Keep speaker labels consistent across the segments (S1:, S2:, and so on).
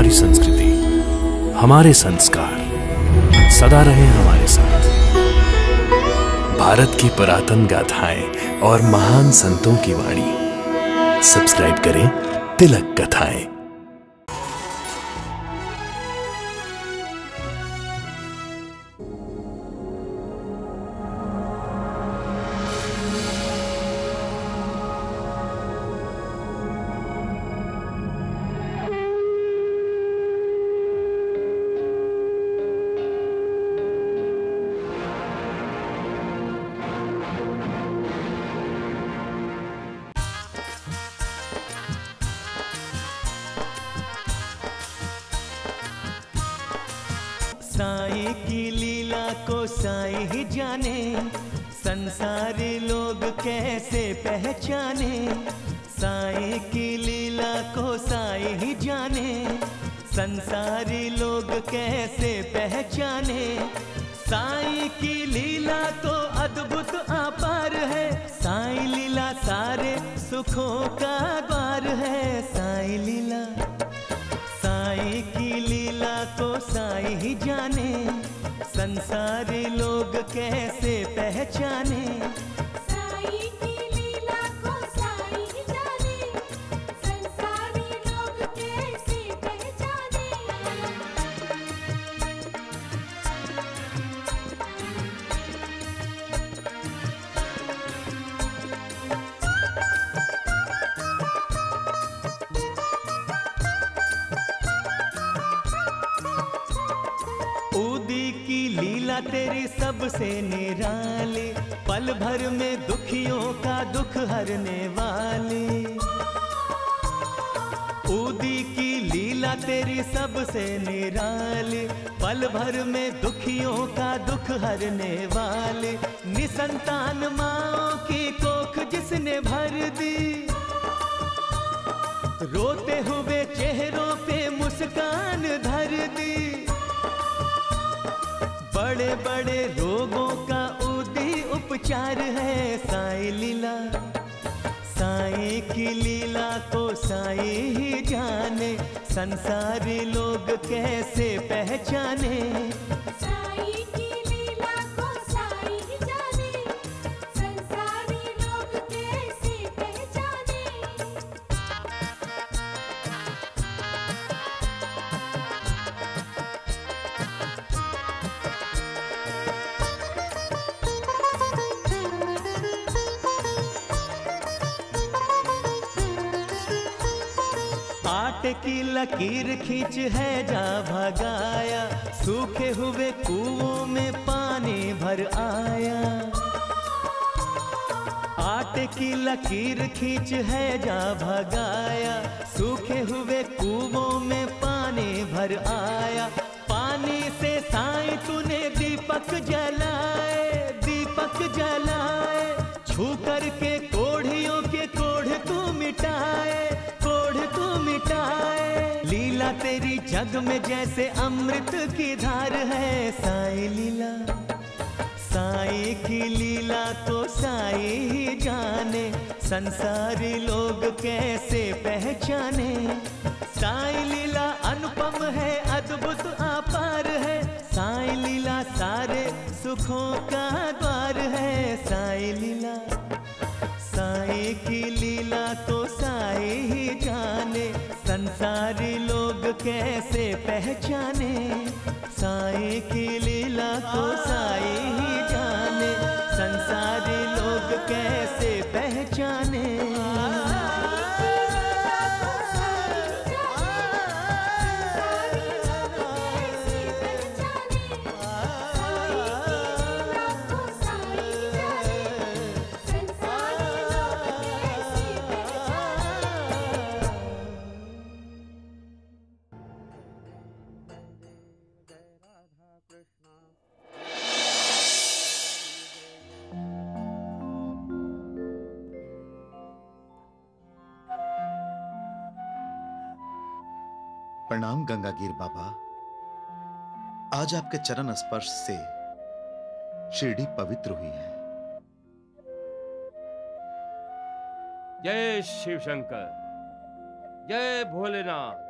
S1: हमारी संस्कृति, हमारे संस्कार सदा रहे हमारे साथ। भारत की पुरातन गाथाएँ और महान संतों की वाणी। सब्सक्राइब करें तिलक कथाएँ।
S2: आटे की लकीर खींच है जा भगाया। सूखे हुए कुओं में पानी भर आया। आटे की लकीर खींच है जा भगाया। सूखे हुए कुओं में पानी भर आया। पानी से साई तूने दीपक जलाए दीपक जलाए। छू करके कोढ़ियों जग में जैसे अमृत की धार है। साई लीला, साई की लीला तो साई ही जाने। संसारी लोग कैसे पहचाने? साई लीला अनुपम है, अद्भुत अपार है। साई लीला सारे सुखों का द्वार है। साई लीला, साई की लीला तो साई ही जाने। संसारी लोग कैसे पहचाने? साई की लीला को साई ही जाने। संसारी
S3: प्रणाम, गंगागीर बाबा। आज आपके चरण स्पर्श से शिरडी पवित्र हुई है।
S4: जय शिव शंकर जय भोलेनाथ।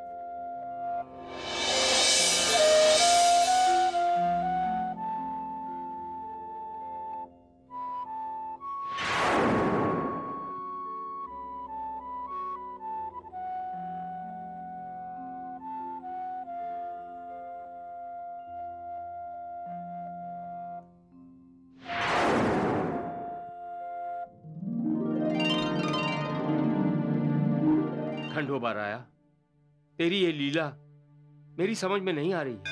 S4: तेरी ये लीला मेरी समझ में नहीं आ रही। है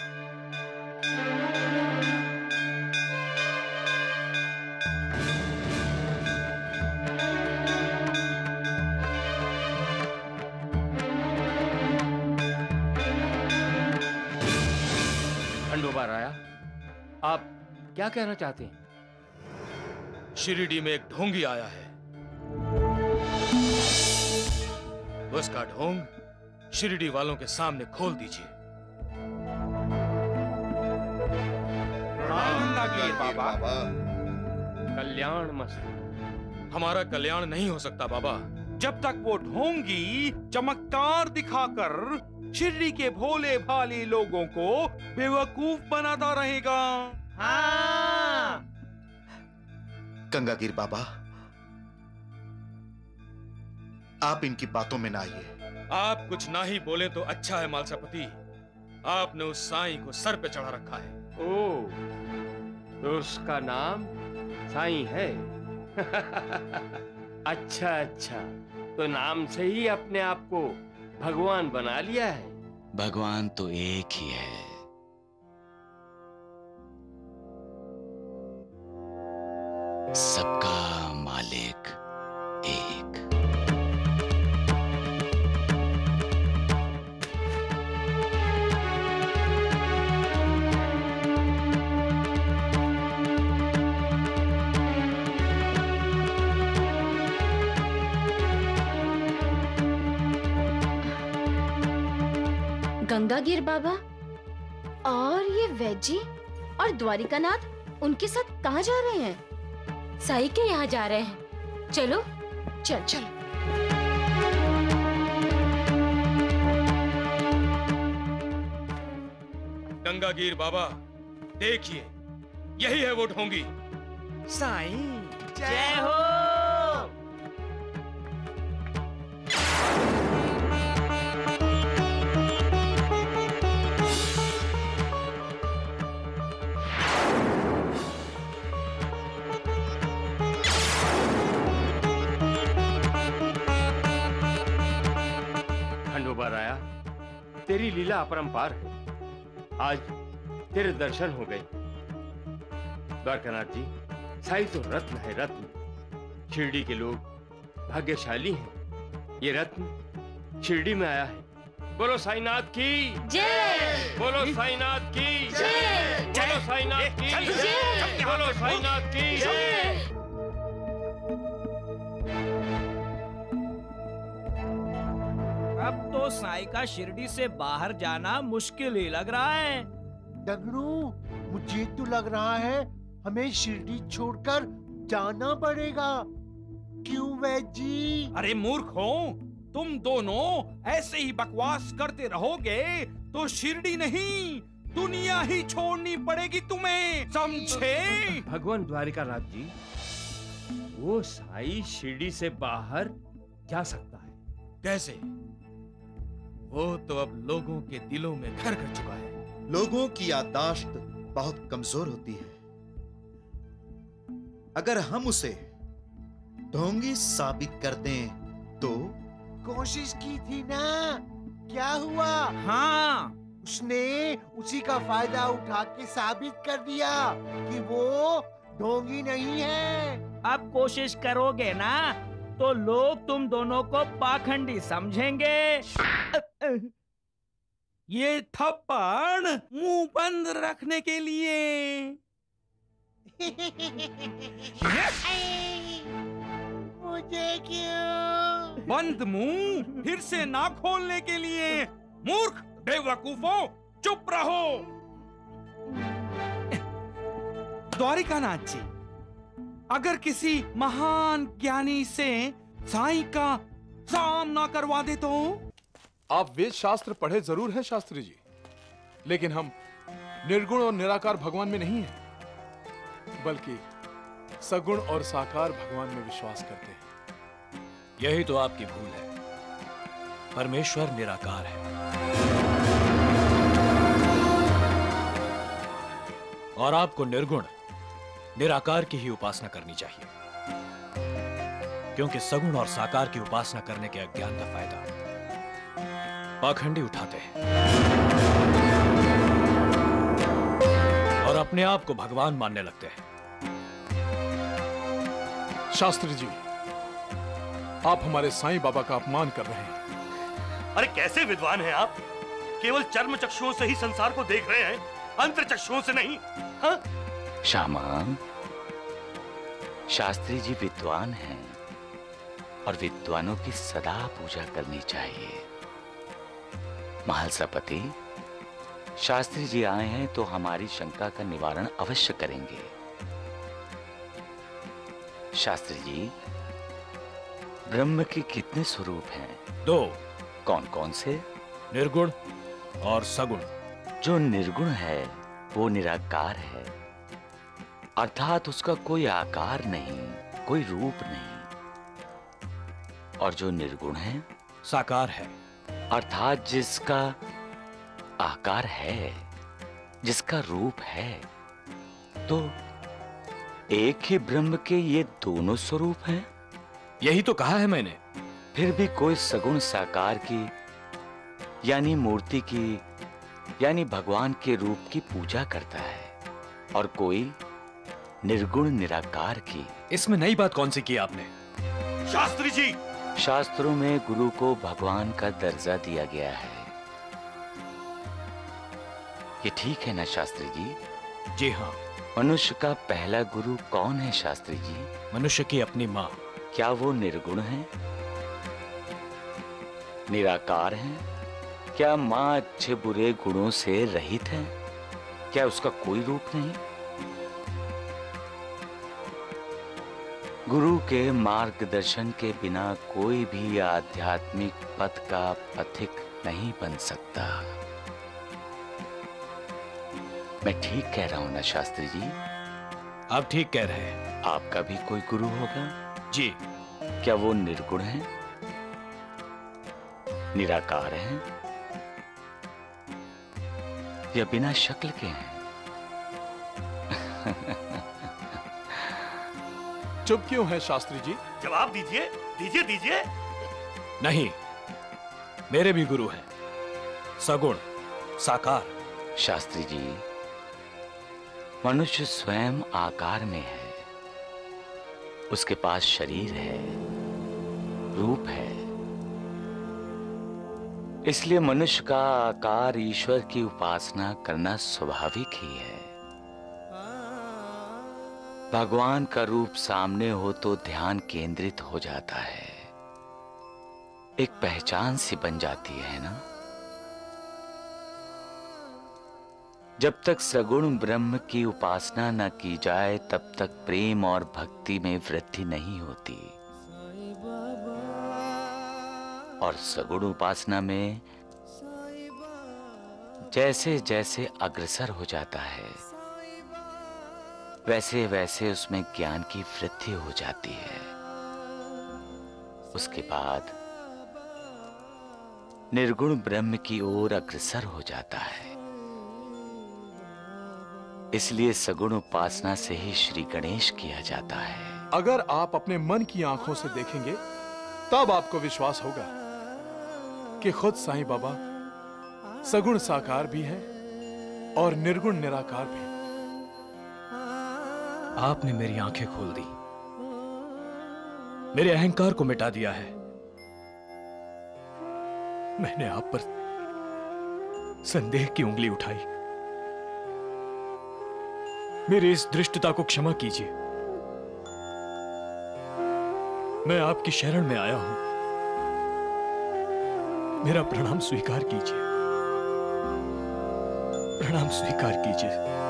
S4: खंडोबा राया आप क्या कहना चाहते हैं?
S5: शिरडी में एक ढोंगी आया है। उसका ढोंग शिरडी वालों के सामने खोल दीजिए।
S6: बाबा।
S4: कल्याण मस्त।
S5: हमारा कल्याण नहीं हो सकता बाबा।
S6: जब तक वो ढोंगी चमत्कार दिखाकर शिरडी के भोले भाले लोगों को बेवकूफ़ बनाता रहेगा। हाँ।
S3: गंगागिर बाबा आप इनकी बातों में ना आइए।
S5: आप कुछ ना ही बोले तो अच्छा है मालसापति। आपने उस साई को सर पे चढ़ा रखा है।
S4: ओ तो उसका नाम साई है। अच्छा अच्छा तो नाम से ही अपने आप को भगवान बना लिया है।
S7: भगवान तो एक ही है। सबका मालिक।
S8: गंगागिर बाबा। और ये वैजी और द्वारिकानाथ उनके साथ कहाँ जा रहे हैं?
S9: साई के यहाँ जा रहे हैं। चलो
S8: चल चल।
S5: गंगागीर बाबा देखिए यही है वो ढोंगी
S6: साई जय हो।
S4: खंडोबा राया तेरी लीला अपरंपार है। आज तेरे दर्शन हो गए। द्वारकानाथ जी साई तो रत्न है रत्न। शिरडी के लोग भाग्यशाली हैं। ये रत्न शिरडी में आया है। बोलो साईनाथ की
S9: जय।
S4: बोलो साईनाथ की
S9: जय।
S4: बोलो साईनाथ की
S9: जय।
S4: बोलो साईनाथ की
S9: जय।
S6: अब तो साई का शिरडी से बाहर जाना मुश्किल ही लग रहा है।
S10: डगरू मुझे तो लग रहा है हमें शिरडी छोड़कर जाना पड़ेगा। क्यों वैजी?
S6: अरे मूर्ख हो तुम दोनों ऐसे ही बकवास करते रहोगे तो शिरडी नहीं दुनिया ही छोड़नी पड़ेगी तुम्हें समझे?
S4: भगवान द्वारिकानाथ जी वो साई शिरडी से बाहर जा सकता है।
S5: कैसे? वो तो अब लोगों के दिलों में घर कर चुका है।
S3: लोगों की याददाश्त बहुत कमज़ोर होती है। अगर हम उसे ढोंगी साबित कर दें तो
S10: कोशिश की थी ना? क्या हुआ?
S6: हाँ।
S10: उसने उसी का फ़ायदा उठा के साबित कर दिया कि वो ढोंगी नहीं है।
S6: अब कोशिश करोगे ना? तो लोग तुम दोनों को पाखंडी समझेंगे। ये थप्पड़ मुँह बंद रखने के लिए।
S10: मुझे क्यों?
S6: बंद मुँह फिर से ना खोलने के लिए। मूर्ख बेवकूफो चुप रहो। द्वारिका नाथ जी अगर किसी महान ज्ञानी से साई का सामना करवा दे तो?
S11: आप वेद शास्त्र पढ़े ज़रूर हैं शास्त्री जी। लेकिन हम निर्गुण और निराकार भगवान में नहीं है बल्कि सगुण और साकार भगवान में विश्वास करते हैं।
S1: यही तो आपकी भूल है। परमेश्वर निराकार है। और आपको निर्गुण निराकार की ही उपासना करनी चाहिए। क्योंकि सगुण और साकार की उपासना करने के अज्ञान का फ़ायदा
S12: पाखंडी उठाते हैं। और अपने आप को भगवान मानने लगते हैं।
S11: शास्त्री जी आप हमारे साईं बाबा का अपमान कर रहे हैं।
S13: अरे कैसे विद्वान हैं आप? केवल चर्म चक्षुओं से ही संसार को देख रहे हैं अंतर चक्षुओं से नहीं हाँ?
S7: श्यामा शास्त्री जी विद्वान हैं और विद्वानों की सदा पूजा करनी चाहिए। महालसापति शास्त्री जी आए हैं तो हमारी शंका का निवारण अवश्य करेंगे। शास्त्री जी ब्रह्म के कितने स्वरूप हैं?
S12: दो।
S7: कौन कौन से?
S12: निर्गुण और सगुण।
S7: जो निर्गुण है वो निराकार है। अर्थात उसका कोई आकार नहीं कोई रूप नहीं। और जो निर्गुण है
S12: साकार है।
S7: अर्थात जिसका आकार है जिसका रूप है तो एक ही ब्रह्म के ये दोनों स्वरूप हैं?
S12: यही तो कहा है मैंने।
S7: फिर भी कोई सगुण साकार की यानी मूर्ति की यानी भगवान के रूप की पूजा करता है और कोई निर्गुण निराकार की।
S12: इसमें नई बात कौन सी की आपने?
S13: शास्त्री जी।
S7: शास्त्रों में गुरु को भगवान का दर्जा दिया गया है। ये ठीक है ना शास्त्री जी?
S12: जी हाँ।
S7: मनुष्य का पहला गुरु कौन है शास्त्री जी?
S12: मनुष्य की अपनी माँ।
S7: क्या वो निर्गुण है? निराकार है? क्या माँ अच्छे बुरे गुणों से रहित है? क्या उसका कोई रूप नहीं? गुरु के मार्गदर्शन के बिना कोई भी आध्यात्मिक पथ का पथिक नहीं बन सकता। मैं ठीक कह रहा हूँ ना शास्त्री जी?
S12: आप ठीक कह रहे हैं।
S7: आपका भी कोई गुरु होगा?
S12: जी।
S7: क्या वो निर्गुण है? निराकार है? या बिना शक्ल के हैं?
S11: चुप क्यों है शास्त्री जी?
S13: जवाब दीजिए दीजिए दीजिए।
S12: नहीं मेरे भी गुरु हैं। सगुण साकार।
S7: शास्त्री जी मनुष्य स्वयं आकार में है। उसके पास शरीर है रूप है। इसलिए मनुष्य का आकार ईश्वर की उपासना करना स्वाभाविक ही है। भगवान का रूप सामने हो तो ध्यान केंद्रित हो जाता है। एक पहचान सी बन जाती है ना? जब तक सगुण ब्रह्म की उपासना न की जाए, तब तक प्रेम और भक्ति में वृद्धि नहीं होती। और सगुण उपासना में जैसे जैसे अग्रसर हो जाता है वैसे वैसे उसमें ज्ञान की वृद्धि हो जाती है। उसके बाद निर्गुण ब्रह्म की ओर अग्रसर हो जाता है। इसलिए सगुण उपासना से ही श्री गणेश किया जाता है।
S11: अगर आप अपने मन की आँखों से देखेंगे, तब आपको विश्वास होगा कि खुद साईं बाबा सगुण साकार भी है और निर्गुण निराकार भी
S12: आपने मेरी आँखें खोल दी। मेरे अहंकार को मिटा दिया है। मैंने आप पर संदेह की उंगली उठाई। मेरी इस दृष्टता को क्षमा कीजिए। मैं आपकी शरण में आया हूँ। मेरा प्रणाम स्वीकार कीजिए। प्रणाम स्वीकार कीजिए।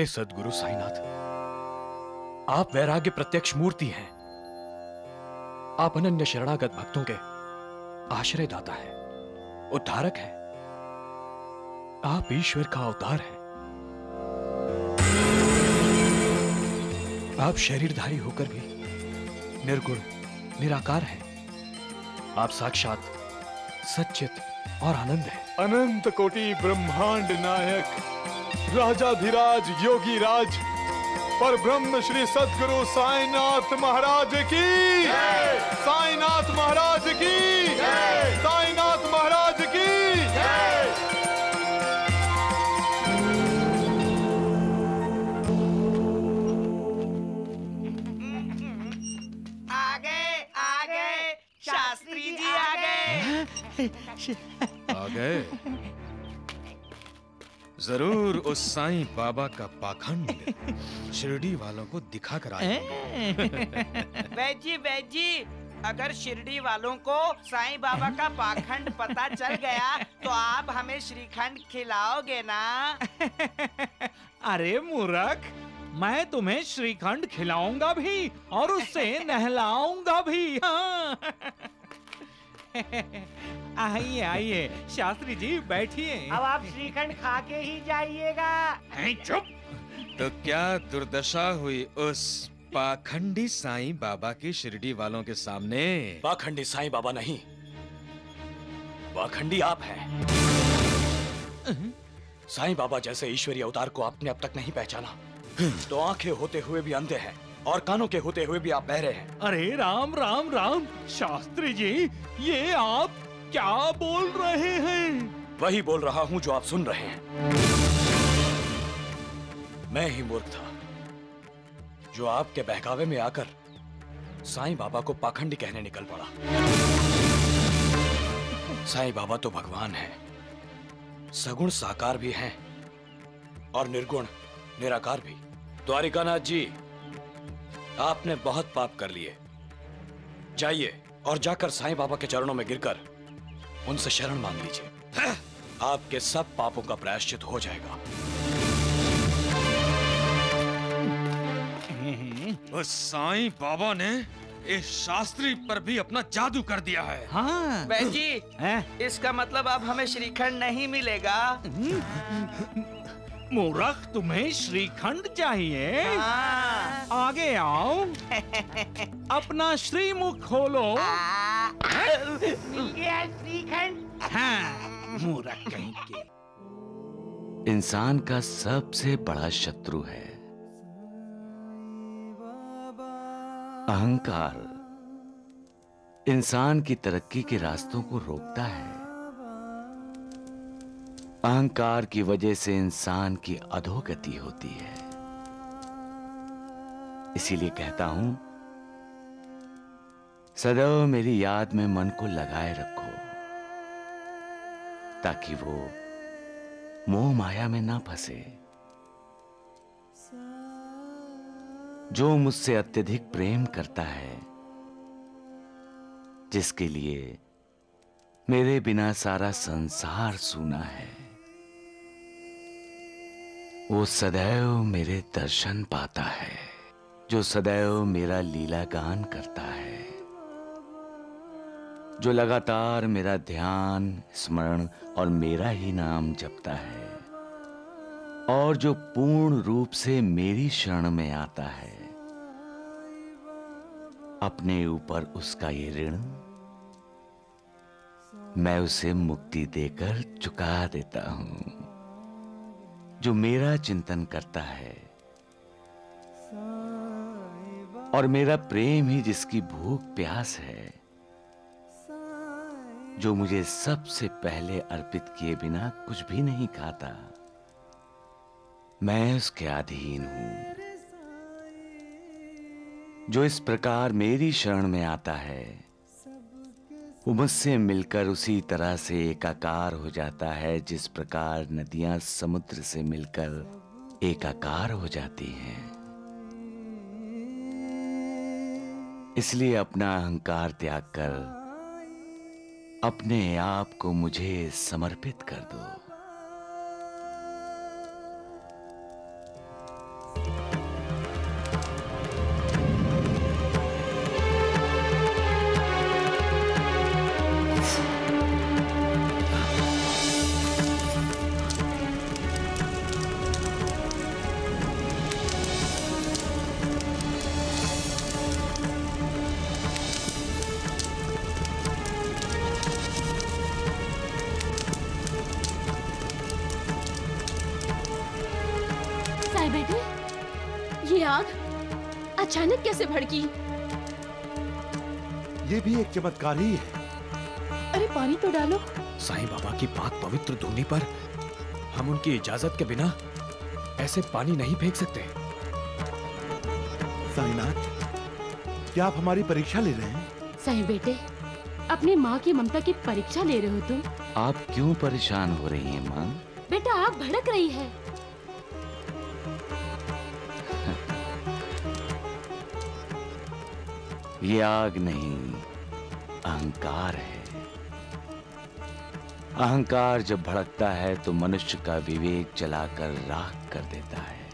S12: हे सदगुरु साईनाथ, आप वैराग्य प्रत्यक्ष मूर्ति हैं। आप अनन्य शरणागत भक्तों के आश्रय दाता है, उद्धारक है। आप ईश्वर का अवतार है। आप शरीरधारी होकर भी निर्गुण, निराकार हैं। आप साक्षात सचित और आनंद है।
S11: अनंत कोटि ब्रह्मांड नायक। राजाधिराज योगी राज पर ब्रह्म श्री सदगुरु साईनाथ महाराज की। साईनाथ महाराज की। साईनाथ
S5: ज़रूर उस साईं बाबा का पाखंड शिरडी वालों को दिखा कर आए
S14: बैजी बैजी अगर शिरडी वालों को साईं बाबा का पाखंड पता चल गया तो आप हमें श्रीखंड खिलाओगे ना?
S6: अरे मूर्ख मैं तुम्हें श्रीखंड खिलाऊँगा भी और उससे नहलाऊँगा भी। हाँ। आइए आइए। शास्त्री जी बैठिए।
S14: अब आप श्रीखंड खा के ही जाइएगा।
S5: चुप। तो क्या दुर्दशा हुई उस पाखंडी साईं बाबा की शिरडी वालों के सामने?
S12: पाखंडी साईं बाबा नहीं। पाखंडी आप हैं। साईं बाबा जैसे ईश्वरीय अवतार को आपने अब तक नहीं पहचाना। तो आँखें होते हुए भी अंधे हैं। और कानों के होते हुए भी आप बहरे हैं।
S6: अरे राम राम राम। शास्त्री जी ये आप क्या बोल रहे हैं?
S12: वही बोल रहा हूँ जो आप सुन रहे हैं। मैं ही मूर्ख था जो आपके बहकावे में आकर साईं बाबा को पाखंडी कहने निकल पड़ा। साईं बाबा तो भगवान है सगुण साकार भी हैं और निर्गुण निराकार भी। द्वारिकानाथ जी आपने बहुत पाप कर लिए। जाइए और जाकर साईं बाबा के चरणों में गिरकर उनसे शरण मांग लीजिए। आपके सब पापों का प्रायश्चित हो जाएगा।
S5: उस साईं बाबा ने इस शास्त्री पर भी अपना जादू कर दिया है।
S6: हाँ।
S14: बैजी इसका मतलब अब हमें श्रीखंड नहीं मिलेगा।
S6: मूर्ख तुम्हें श्रीखंड चाहिए।
S14: हाँ।
S6: आगे आओ। अपना श्रीमुख खोलो।
S14: श्रीखंड।
S6: हाँ मूर्ख कहीं के।
S7: इंसान का सबसे बड़ा शत्रु है। अहंकार। इंसान की तरक्की के रास्तों को रोकता है। अहंकार की वजह से इंसान की अधोगति होती है। इसीलिए कहता हूँ, सदैव मेरी याद में मन को लगाए रखो, ताकि वो मोह माया में ना फंसे। जो मुझसे अत्यधिक प्रेम करता है, जिसके लिए मेरे बिना सारा संसार सूना है। वो सदैव मेरे दर्शन पाता है, जो सदैव मेरा लीला गान करता है, जो लगातार मेरा ध्यान, स्मरण और मेरा ही नाम जपता है, और जो पूर्ण रूप से मेरी शरण में आता है। अपने ऊपर उसका ये ऋण मैं उसे मुक्ति देकर चुका देता हूँ। जो मेरा चिंतन करता है और मेरा प्रेम ही जिसकी भूख प्यास है, जो मुझे सबसे पहले अर्पित किए बिना कुछ भी नहीं खाता, मैं उसके अधीन हूँ, जो इस प्रकार मेरी शरण में आता है। वो मुझसे मिलकर उसी तरह से एकाकार हो जाता है, जिस प्रकार नदियाँ समुद्र से मिलकर एकाकार हो जाती हैं। इसलिए अपना अहंकार त्याग कर अपने आप को मुझे समर्पित कर दो।
S15: चमत्कार ही। है
S16: अरे पानी तो डालो।
S12: साईं बाबा की पाक पवित्र धोनी पर हम उनकी इजाज़त के बिना ऐसे पानी नहीं फेंक सकते।
S15: साईनाथ क्या आप हमारी परीक्षा ले रहे हैं?
S16: सही बेटे अपनी माँ की ममता की परीक्षा ले रहे हो तुम।
S7: आप क्यों परेशान हो रही हैं माँ?
S16: बेटा आग भड़क रही है।
S7: ये आग नहीं। अहंकार है। अहंकार जब भड़कता है तो मनुष्य का विवेक जलाकर राख कर देता है।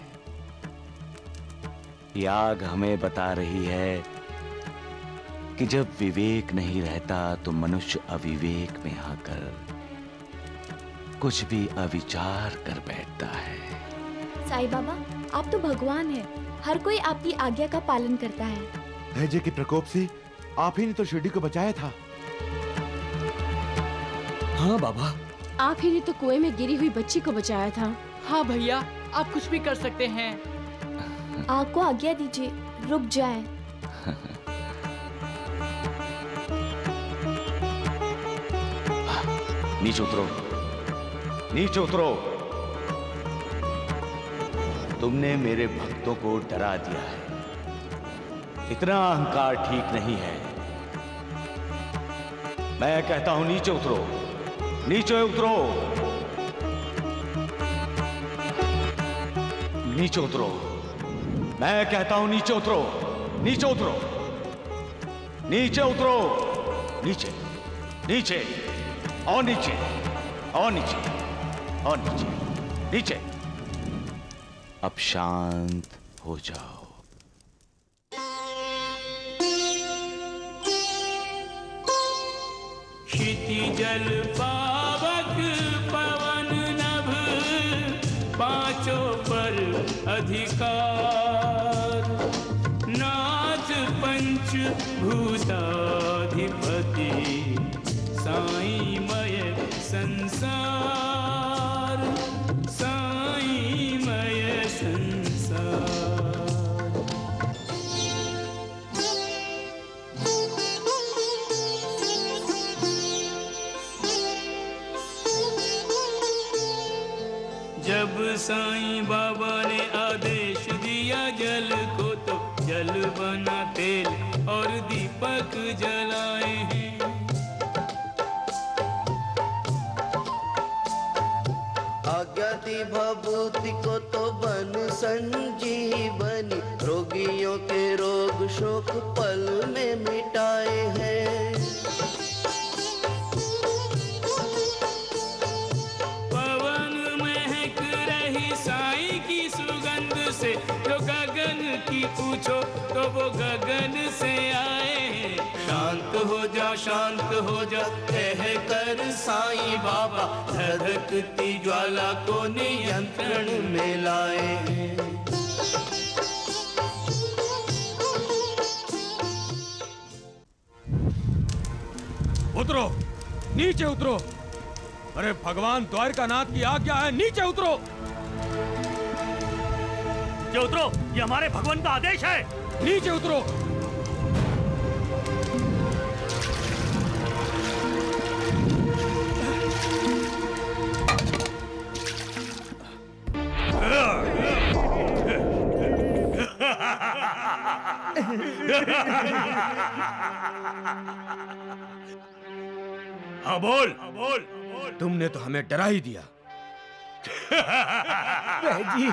S7: ये आग हमें बता रही है कि जब विवेक नहीं रहता तो मनुष्य अविवेक में आकर कुछ भी अविचार कर बैठता है।
S17: साईं बाबा आप तो भगवान हैं। हर कोई आपकी आज्ञा का पालन करता है।
S15: धैर्य के प्रकोप से? आप ही ने तो शिरडी को बचाया था।
S12: हाँ बाबा।
S8: आप ही ने तो कुएँ में गिरी हुई बच्ची को बचाया था।
S16: हाँ भैया आप कुछ भी कर सकते हैं।
S17: आपको आज्ञा दीजिए रुक जाए।
S7: नीचे उतरो। नीचे उतरो। तुमने मेरे भक्तों को डरा दिया है। इतना अहंकार ठीक नहीं है। मैं कहता हूँ, नीचे उतरो। नीचे उतरो। नीचे उतरो। मैं कहता हूँ, नीचे उतरो। नीचे उतरो। नीचे उतरो। नीचे। नीचे। और नीचे। और नीचे। और नीचे। नीचे। अब शांत हो जाओ।
S18: क्षितिजल पावक पवन नभ पाँचों पर अधिकार। नाथ पंच भूताधिपति साईमय
S19: दी भभूति को तो बन संजीवनी। रोगियों के रोग शोक पल में मिटाए हैं।
S18: पवन महक रही साईं की सुगंध से, जो गगन की पूछो तो वो गगन से शांत हो जा शांत हो जा कह कर साईं बाबा धधकती ज्वाला को नियंत्रण में लाए।
S5: उतरो नीचे उतरो। अरे भगवान द्वारकानाथ की आज्ञा है नीचे उतरो।
S13: ये उतरो ये हमारे भगवान का आदेश है।
S5: नीचे उतरो। हाँ बोल। हाँ बोल। तुमने तो हमें डरा ही दिया।
S20: जी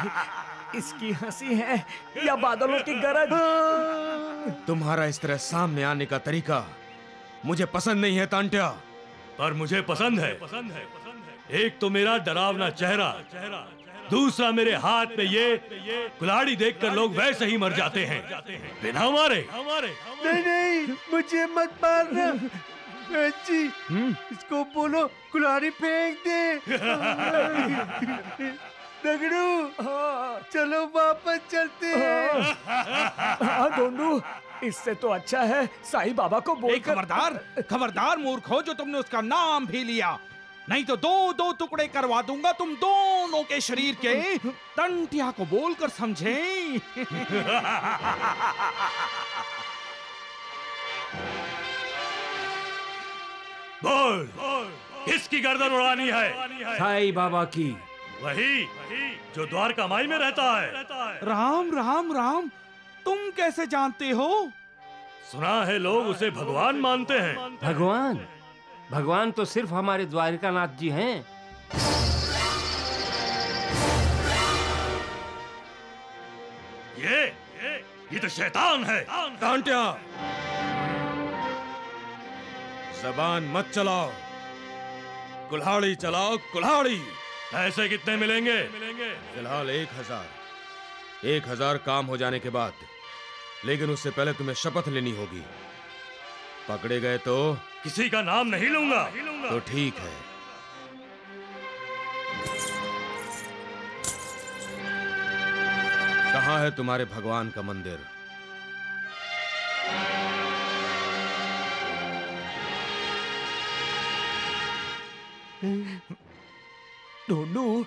S20: इसकी हँसी है या बादलों की गरज?
S5: तुम्हारा इस तरह सामने आने का तरीका मुझे पसंद नहीं है तांट्या
S13: पर मुझे पसंद है। पसंद है पसंद है एक तो मेरा डरावना चेहरा चेहरा दूसरा मेरे हाथ में ये कुल्हाड़ी देखकर लोग वैसे ही मर जाते हैं। बिना मारे।
S10: नहीं नहीं मुझे मत मारना। जी इसको बोलो कुल्हाड़ी फेंक दे। दगड़ू चलो वापस चलते हैं।
S20: हाँ दोनू इससे तो अच्छा है साईं बाबा को बोल
S6: खबरदार खबरदार मूर्ख हो जो तुमने उसका नाम भी लिया। नहीं तो दो दो टुकड़े करवा दूँगा तुम दोनों के शरीर के। तंटिया को बोलकर समझे।
S13: बोल किसकी गर्दन उड़ानी है?
S20: साई बाबा की।
S13: वही जो द्वारका माई में रहता है।
S6: राम राम राम तुम कैसे जानते हो?
S13: सुना है लोग उसे भगवान मानते हैं।
S20: भगवान? भगवान तो सिर्फ़ हमारे द्वारिकानाथ जी हैं।
S13: ये ये तो शैतान है।
S5: टांटिया जबान मत चलाओ। कुल्हाड़ी चलाओ कुल्हाड़ी।
S13: पैसे कितने मिलेंगे मिलेंगे?
S5: फ़िलहाल एक हज़ार। एक हज़ार काम हो जाने के बाद। लेकिन उससे पहले तुम्हें शपथ लेनी होगी। पकड़े गए तो
S13: किसी का नाम नहीं लूँगा।
S5: तो ठीक है। कहाँ है तुम्हारे भगवान का मंदिर?
S20: डोडू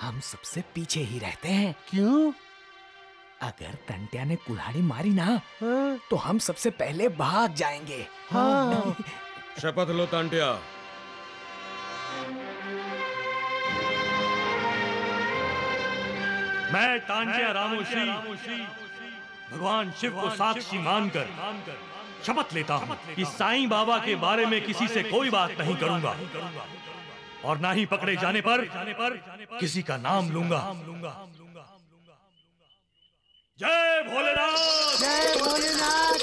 S20: हम सबसे पीछे ही रहते हैं।
S10: क्यों?
S20: अगर टंटिया ने कुल्हाड़ी मारी ना तो हम सबसे पहले भाग जाएँगे।
S10: हाँ।
S5: शपथ लो टांटिया
S13: मैं तांटिया रामोशी। भगवान शिव को साक्षी मानकर शपथ लेता हूँ कि साईं बाबा के बारे में किसी से कोई बात नहीं करूँगा। और ना ही पकड़े जाने पर किसी का नाम लूँगा। जय भोलेनाथ।
S10: जय भोलेनाथ।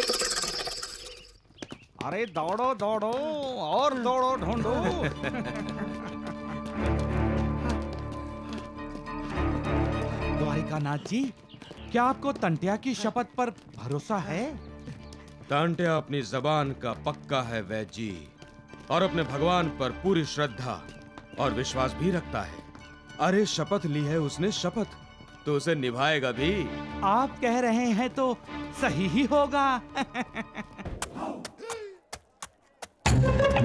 S6: अरे दौड़ो दौड़ो और दौड़ो ढूंढो। द्वारिकानाथ जी क्या आपको तंटिया की शपथ पर भरोसा है?
S5: तंटिया अपनी जबान का पक्का है वैद जी और अपने भगवान पर पूरी श्रद्धा और विश्वास भी रखता है। अरे शपथ ली है उसने शपथ। तो उसे निभाएगा भी।
S6: आप कह रहे हैं तो सही ही होगा।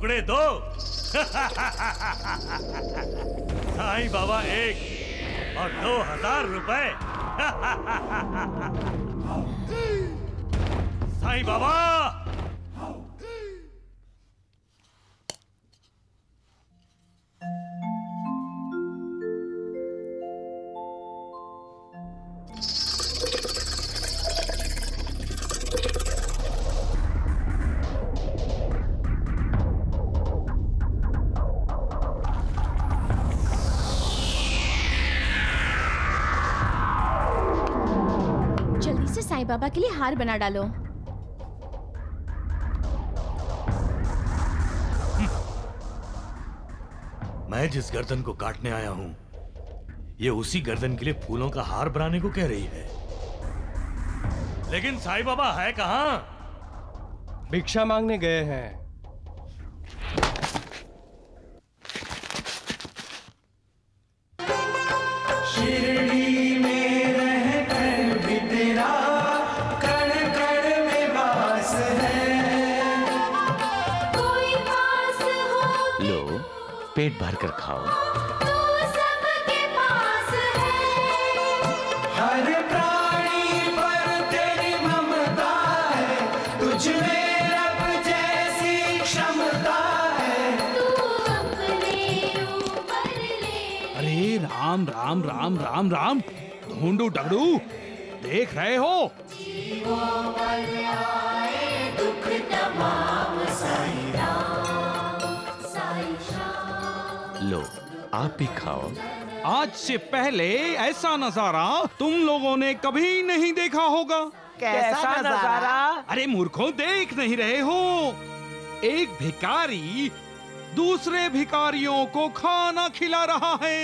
S13: टुकड़े दो। साई बाबा एक और दो हज़ार रुपए। साई बाबा।
S8: हार बना डालो।
S13: मैं जिस गर्दन को काटने आया हूँ ये उसी गर्दन के लिए फूलों का हार बनाने को कह रही है। लेकिन साईं बाबा है कहाँ?
S20: भिक्षा मांगने गए हैं।
S21: ऊपर ले
S6: अरे राम राम राम राम राम ढूंढू डगड़ू देख रहे हो?
S9: दुख
S7: आप भी खाओ।
S6: आज से पहले ऐसा नज़ारा तुम लोगों ने कभी नहीं देखा होगा।
S14: कैसा नज़ारा?
S6: अरे मूर्खों देख नहीं रहे हो। एक भिकारी दूसरे भिकारियों को खाना खिला रहा है।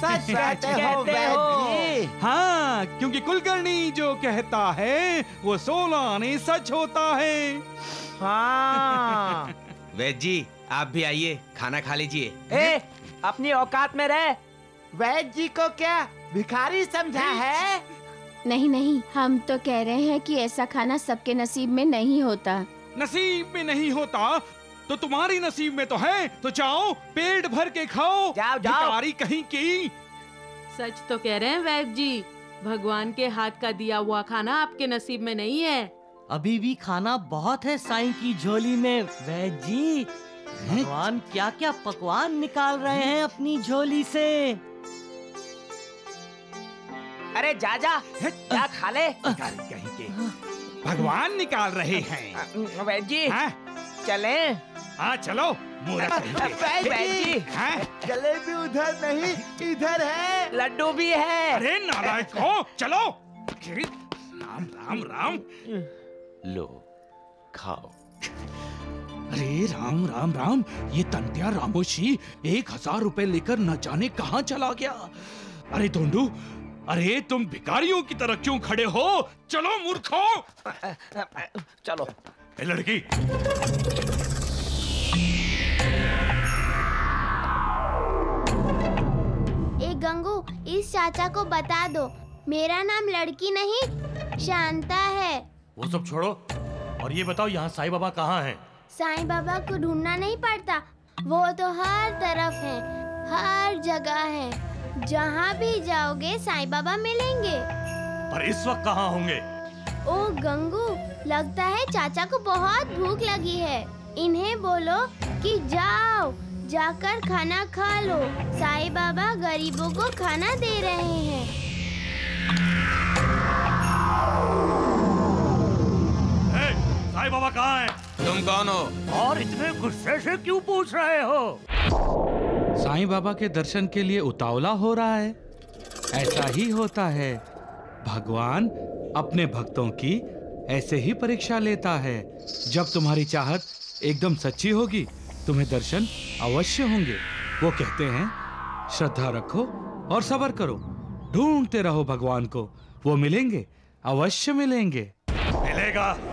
S14: सच कहते हो,
S6: हाँ क्योंकि कुलकर्णी जो कहता है वो सोलह आने सच होता है।
S14: हाँ।
S22: वैद जी आप भी आइए खाना खा लीजिए।
S14: ए, अपनी औकात में रह। वैद जी को क्या भिखारी समझा है?
S8: नहीं नहीं हम तो कह रहे हैं कि ऐसा खाना सबके नसीब में नहीं होता।
S6: नसीब में नहीं होता? तो तुम्हारी नसीब में तो है तो जाओ पेट भर के खाओ।
S14: जाओ जाओ।
S6: भिखारी कहीं की?
S2: सच तो कह रहे हैं वैद जी भगवान के हाथ का दिया हुआ खाना आपके नसीब में नहीं है।
S23: अभी भी खाना बहुत है साईं की झोली में। वैद जी भगवान क्या क्या पकवान निकाल रहे हैं अपनी झोली से?
S14: अरे जा जा जा खा ले?
S6: कहीं के। भगवान निकाल रहे हैं।
S14: वैद्य जी चले।
S6: हाँ चलो के।
S14: वैद्य जी
S6: हाँ?
S14: जलेबी उधर नहीं इधर है। लड्डू भी है।
S6: अरे नारायण को चलो। राम राम राम।
S7: लो खाओ।
S6: अरे राम राम राम ये तंतिया रामोशी एक हज़ार रुपए लेकर न जाने कहाँ चला गया? अरे धोंडू अरे तुम भिखारियों की तरह क्यों खड़े हो? चलो मूर्खो!
S14: चलो।
S13: ए लड़की।
S24: ए गंगू इस चाचा को बता दो। मेरा नाम लड़की नहीं शांता है।
S13: वो सब छोड़ो। और ये बताओ यहाँ साईं बाबा कहाँ हैं?
S24: साईं बाबा को ढूंढना नहीं पड़ता। वो तो हर तरफ़ है हर जगह है। जहाँ भी जाओगे साईं बाबा मिलेंगे।
S13: पर इस वक्त कहाँ होंगे?
S24: ओ गंगू लगता है चाचा को बहुत भूख लगी है। इन्हें बोलो कि जाओ जाकर खाना खा लो। साईं बाबा गरीबों को खाना दे रहे हैं।
S13: साईं बाबा कहाँ हैं?
S5: तुम कौन हो?
S13: और इतने गुस्से से क्यों पूछ रहे हो?
S6: साईं बाबा के दर्शन के लिए उतावला हो रहा है। ऐसा ही होता है। भगवान अपने भक्तों की ऐसे ही परीक्षा लेता है। जब तुम्हारी चाहत एकदम सच्ची होगी तुम्हें दर्शन अवश्य होंगे। वो कहते हैं श्रद्धा रखो और सबर करो। ढूंढते रहो भगवान को। वो मिलेंगे अवश्य मिलेंगे।
S13: मिलेगा।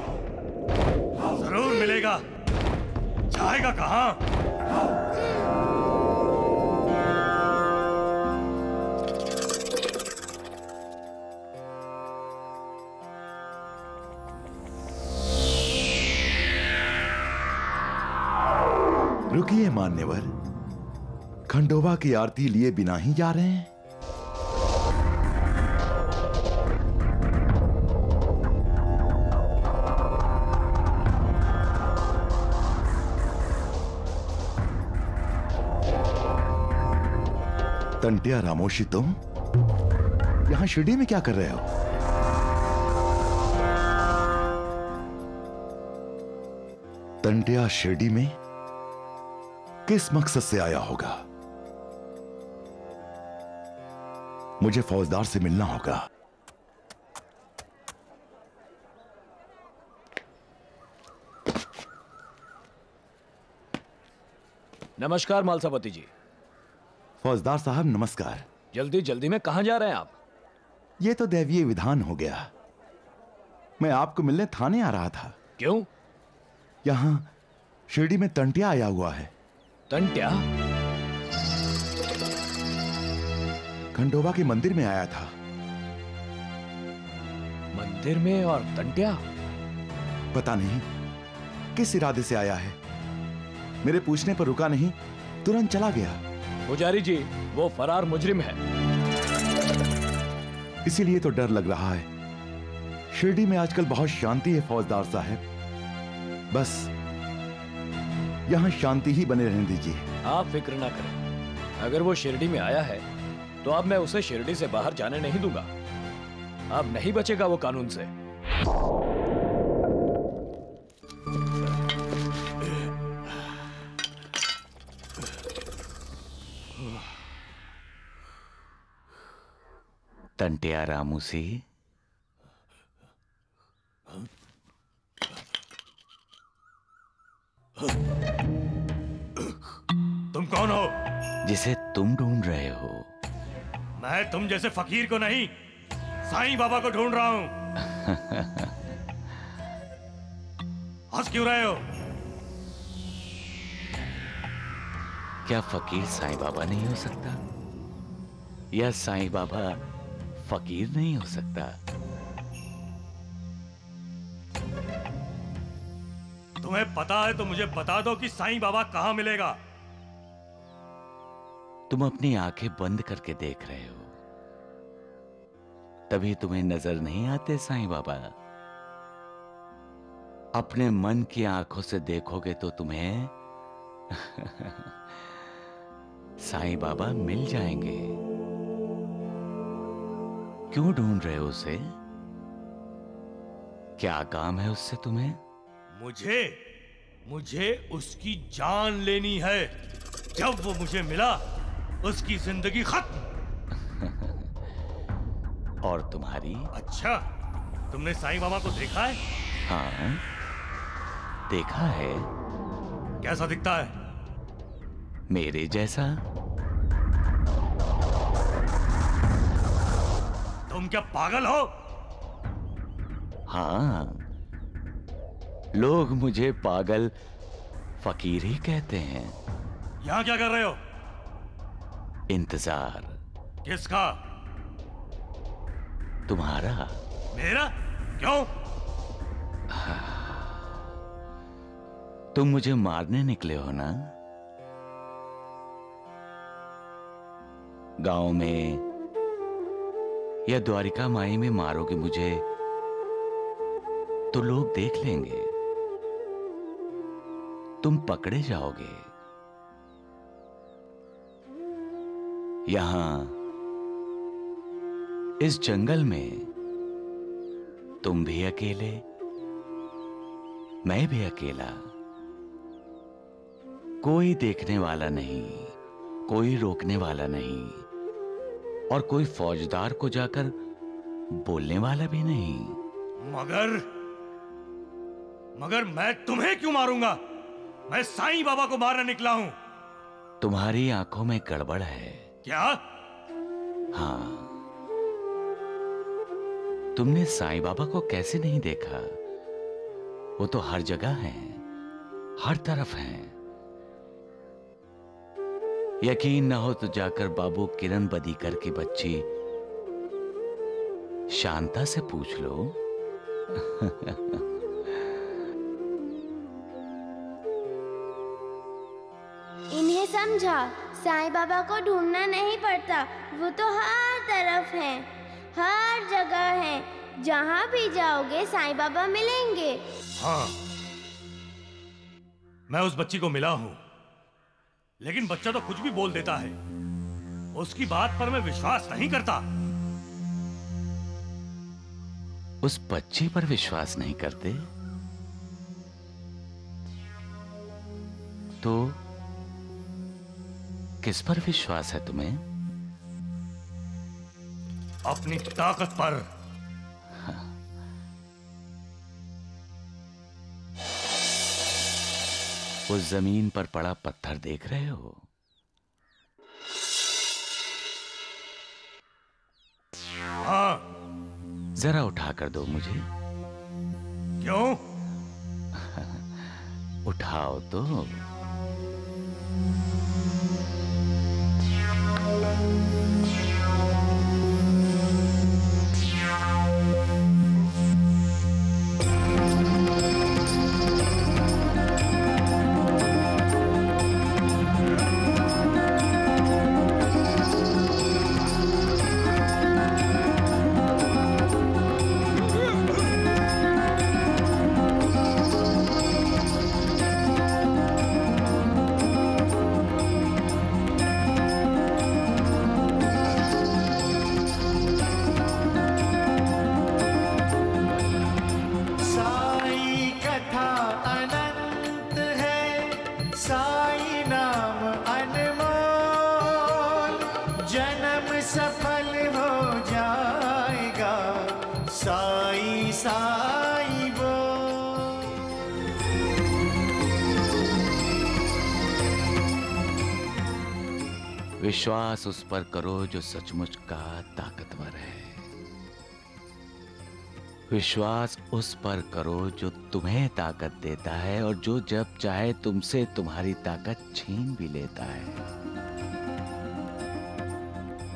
S13: मिलेगा जाएगा कहाँ?
S3: रुकिए मान्यवर। खंडोबा की आरती लिए बिना ही जा रहे हैं। तंटिया रामोशी तुम? यहाँ शिरडी में क्या कर रहे हो? तंटिया शिरडी में किस मकसद से आया होगा? मुझे फौजदार से मिलना होगा।
S12: नमस्कार मालसापति जी।
S3: फौजदार साहब नमस्कार।
S12: जल्दी जल्दी में कहा जा रहे हैं आप?
S3: यह तो दैवीय विधान हो गया। मैं आपको मिलने थाने आ रहा था।
S12: क्यों?
S3: यहाँ शिरडी में तंटिया आया हुआ है।
S12: तंटिया?
S3: खंडोबा के मंदिर में आया था।
S12: मंदिर में और तंटिया?
S3: पता नहीं किस इरादे से आया है। मेरे पूछने पर रुका नहीं तुरंत चला गया।
S12: पुजारी जी वो फरार मुजरिम है।
S3: इसीलिए तो डर लग रहा है। शिरडी में आजकल बहुत शांति है फौजदार साहब। बस यहाँ शांति ही बने रहने दीजिए।
S12: आप फ़िक्र ना करें। अगर वो शिरडी में आया है तो अब मैं उसे शिरडी से बाहर जाने नहीं दूँगा। अब नहीं बचेगा वो कानून से।
S7: तंटिया रामू सी।
S13: तुम कौन हो?
S7: जिसे तुम ढूंढ रहे हो।
S13: मैं तुम जैसे फकीर को नहीं साईं बाबा को ढूंढ रहा हूँ। हंस क्यों रहे हो?
S7: क्या फकीर साईं बाबा नहीं हो सकता? या साईं बाबा फकीर नहीं हो सकता।
S13: तुम्हें पता है तो मुझे बता दो कि साईं बाबा कहाँ मिलेगा।
S7: तुम अपनी आँखें बंद करके देख रहे हो। तभी तुम्हें नज़र नहीं आते साईं बाबा। अपने मन की आँखों से देखोगे तो तुम्हें साईं बाबा मिल जाएँगे। क्यों ढूंढ रहे हो उसे? क्या काम है उससे तुम्हें?
S13: मुझे मुझे उसकी जान लेनी है। जब वो मुझे मिला उसकी ज़िंदगी खत्म।
S7: और तुम्हारी?
S13: अच्छा तुमने साईं बाबा को देखा है?
S7: हाँ। देखा है।
S13: कैसा दिखता है?
S7: मेरे जैसा?
S13: तुम क्या पागल हो?
S7: हाँ। लोग मुझे पागल फकीर ही कहते हैं।
S13: यहाँ क्या कर रहे हो?
S7: इंतज़ार।
S13: किसका?
S7: तुम्हारा।
S13: मेरा? क्यों?
S7: तुम मुझे मारने निकले हो ना? गाँव में या द्वारिका माई में मारोगे मुझे तो लोग देख लेंगे। तुम पकड़े जाओगे। यहाँ, इस जंगल में, तुम भी अकेले, मैं भी अकेला। कोई देखने वाला नहीं, कोई रोकने वाला नहीं। और कोई फौजदार को जाकर बोलने वाला भी नहीं।
S13: मगर मगर मैं तुम्हें क्यों मारूँगा? मैं साईं बाबा को मारने निकला हूँ।
S7: तुम्हारी आँखों में गड़बड़ है।
S13: क्या?
S7: हाँ। तुमने साईं बाबा को कैसे नहीं देखा? वो तो हर जगह है हर तरफ़ है। यकीन न हो तो जाकर बाबू किरण बदीकर की बच्ची शांता से पूछ लो।
S24: इन्हें समझा साईं बाबा को ढूंढना नहीं पड़ता। वो तो हर तरफ़ है हर जगह है। जहाँ भी जाओगे साईं बाबा मिलेंगे।
S13: हाँ मैं उस बच्ची को मिला हूँ। लेकिन बच्चा तो कुछ भी बोल देता है। उसकी बात पर मैं विश्वास नहीं करता।
S7: उस बच्चे पर विश्वास नहीं करते? तो किस पर विश्वास है तुम्हें?
S13: अपनी ताकत पर।
S7: उस ज़मीन पर पड़ा पत्थर देख रहे हो?
S13: हाँ।
S7: जरा उठा कर दो मुझे।
S13: क्यों?
S7: उठाओ तो। विश्वास उस पर करो जो सचमुच का ताकतवर है। विश्वास उस पर करो जो तुम्हें ताकत देता है और जो जब चाहे तुमसे तुम्हारी ताकत छीन भी लेता है।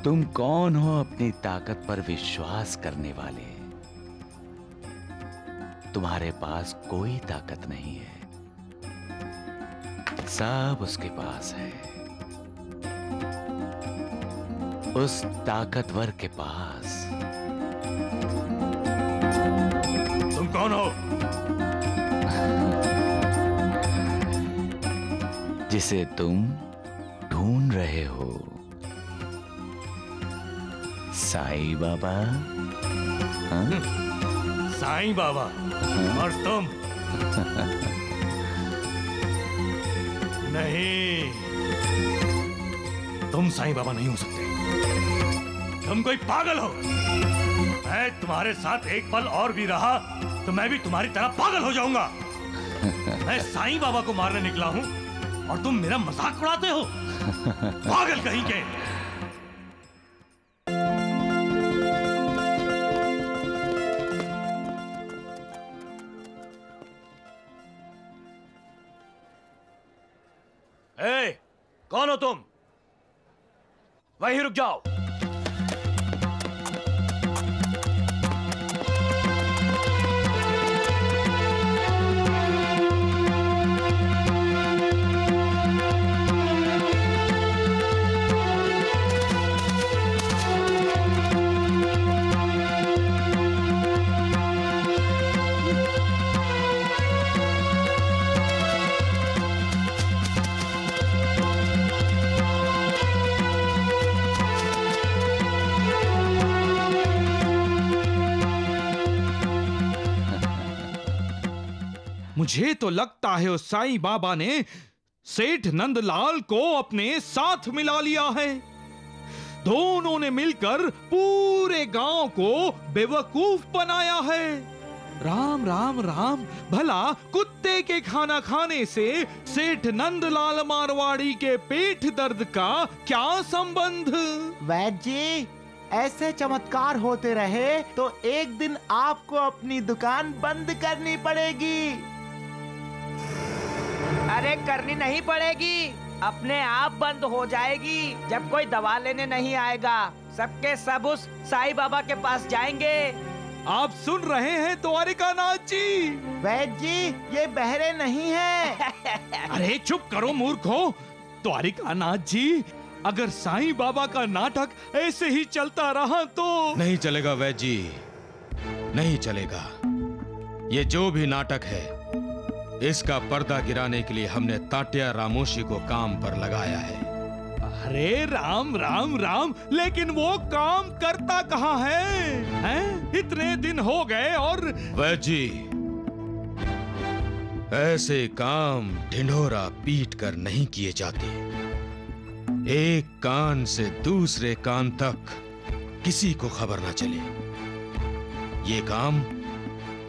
S7: तुम कौन हो अपनी ताकत पर विश्वास करने वाले? तुम्हारे पास कोई ताकत नहीं है। सब उसके पास है। उस ताकतवर के पास।
S13: तुम कौन हो?
S7: जिसे तुम ढूंढ रहे हो। साईं बाबा। हाँ?
S13: साईं बाबा और तुम। नहीं। तुम साईं बाबा नहीं हो सकते। तुम कोई पागल हो। मैं तुम्हारे साथ एक पल और भी रहा तो मैं भी तुम्हारी तरह पागल हो जाऊँगा। मैं साईं बाबा को मारने निकला हूँ और तुम मेरा मज़ाक उड़ाते हो। पागल कहीं के। ए, कौन हो तुम? वहीं रुक जाओ।
S6: मुझे तो लगता है उस साईं बाबा ने सेठ नंदलाल को अपने साथ मिला लिया है। दोनों ने मिलकर पूरे गाँव को बेवकूफ़ बनाया है। राम राम राम, भला कुत्ते के खाना खाने से सेठ नंदलाल मारवाड़ी के पेट दर्द का क्या संबंध?
S10: वैद्य जी, ऐसे चमत्कार होते रहे तो एक दिन आपको अपनी दुकान बंद करनी पड़ेगी।
S14: अरे करनी नहीं पड़ेगी। अपने आप बंद हो जाएगी जब कोई दवा लेने नहीं आएगा। सबके सब उस साईं बाबा के पास जाएँगे।
S6: आप सुन रहे हैं द्वारिका नाथ जी।
S10: वैद जी ये बहरे नहीं है।
S6: अरे चुप करो मूर्खो। द्वारिका नाथ जी अगर साईं बाबा का नाटक ऐसे ही चलता रहा तो
S5: नहीं चलेगा वैद जी। नहीं चलेगा। ये जो भी नाटक है इसका पर्दा गिराने के लिए हमने ताटिया रामोशी को काम पर लगाया है।
S6: अरे राम राम राम लेकिन वो काम करता कहाँ है? हैं? इतने दिन हो गए और
S5: वैद्य जी ऐसे काम ढिंढोरा पीट कर नहीं किए जाते। एक कान से दूसरे कान तक किसी को खबर ना चले। ये काम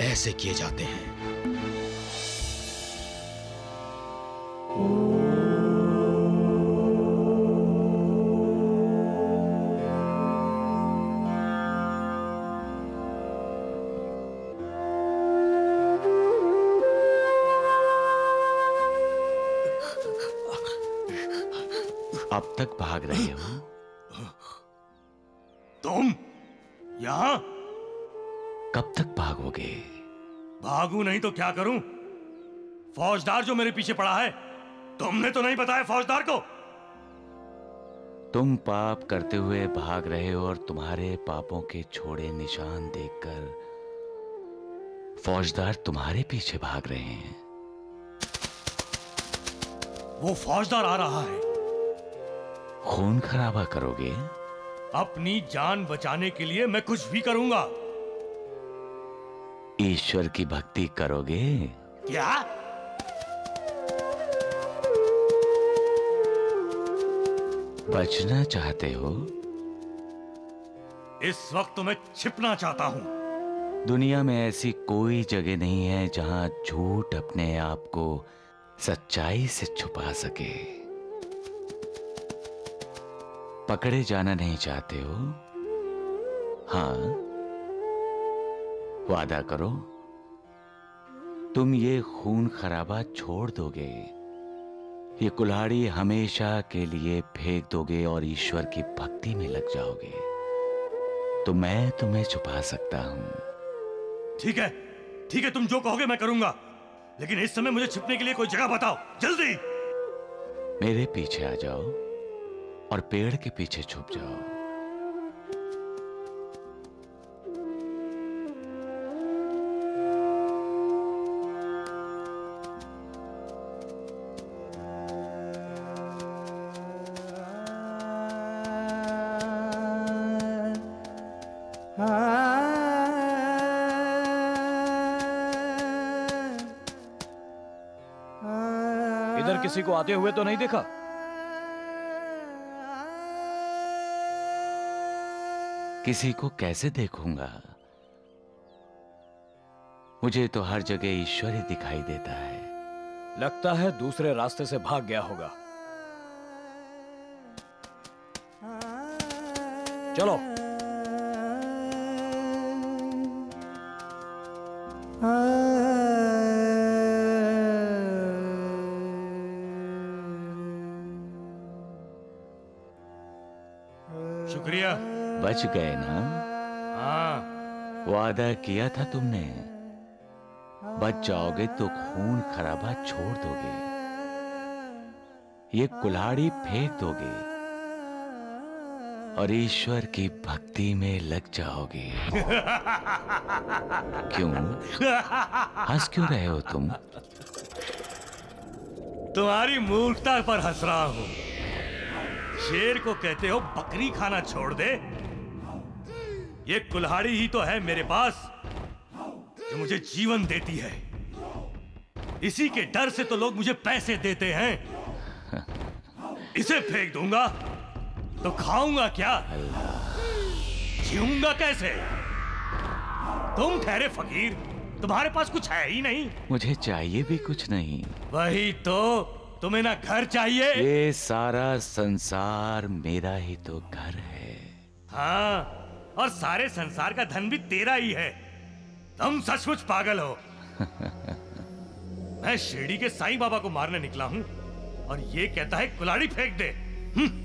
S5: ऐसे किए जाते हैं।
S7: अब तक भाग रहे हो?
S13: तुम यहाँ?
S7: कब तक भागोगे?
S13: भागू नहीं तो क्या करूँ? फौजदार जो मेरे पीछे पड़ा है तुमने तो नहीं बताया फौजदार को।
S7: तुम पाप करते हुए भाग रहे हो और तुम्हारे पापों के छोड़े निशान देखकर फौजदार तुम्हारे पीछे भाग रहे हैं।
S13: वो फौजदार आ रहा है।
S7: खून खराबा करोगे?
S13: अपनी जान बचाने के लिए मैं कुछ भी करूँगा।
S7: ईश्वर की भक्ति करोगे?
S13: क्या?
S7: बचना चाहते हो?
S13: इस वक्त मैं छिपना चाहता हूँ।
S7: दुनिया में ऐसी कोई जगह नहीं है जहाँ झूठ अपने आप को सच्चाई से छुपा सके। पकड़े जाना नहीं चाहते हो? हाँ। वादा करो। तुम ये खून खराबा छोड़ दोगे। ये कुल्हाड़ी हमेशा के लिए फेंक दोगे और ईश्वर की भक्ति में लग जाओगे। तो मैं तुम्हें छुपा सकता हूँ।
S13: ठीक है ठीक है तुम जो कहोगे मैं करूँगा। लेकिन इस समय मुझे छिपने के लिए कोई जगह बताओ जल्दी!
S7: मेरे पीछे आ जाओ और पेड़ के पीछे छुप जाओ।
S12: को आते हुए तो नहीं देखा।
S7: किसी को कैसे देखूँगा? मुझे तो हर जगह ईश्वर ही दिखाई देता है।
S12: लगता है दूसरे रास्ते से भाग गया होगा। चलो।
S7: बच गए ना?
S13: हाँ
S7: वादा किया था तुमने। बच जाओगे तो खून खराबा छोड़ दोगे। ये कुल्हाड़ी फेंक दोगे। और ईश्वर की भक्ति में लग जाओगे। क्यों? हंस क्यों रहे हो तुम?
S13: तुम्हारी मूर्खता पर हंस रहा हूँ। शेर को कहते हो, बकरी खाना छोड़ दे। ये कुल्हाड़ी ही तो है मेरे पास जो मुझे जीवन देती है। इसी के डर से तो लोग मुझे पैसे देते हैं। इसे फेंक दूँगा तो खाऊँगा क्या? जीऊँगा कैसे? तुम ठहरे फकीर तुम्हारे पास कुछ है ही नहीं।
S7: मुझे चाहिए भी कुछ नहीं।
S13: वही तो तुम्हें ना घर चाहिए।
S7: ये सारा संसार मेरा ही तो घर है।
S13: हाँ और सारे संसार का धन भी तेरा ही है। तुम सचमुच पागल हो। मैं शिरडी के साईं बाबा को मारने निकला हूँ और ये कहता है, कुलाड़ी फेंक दे। हम्म।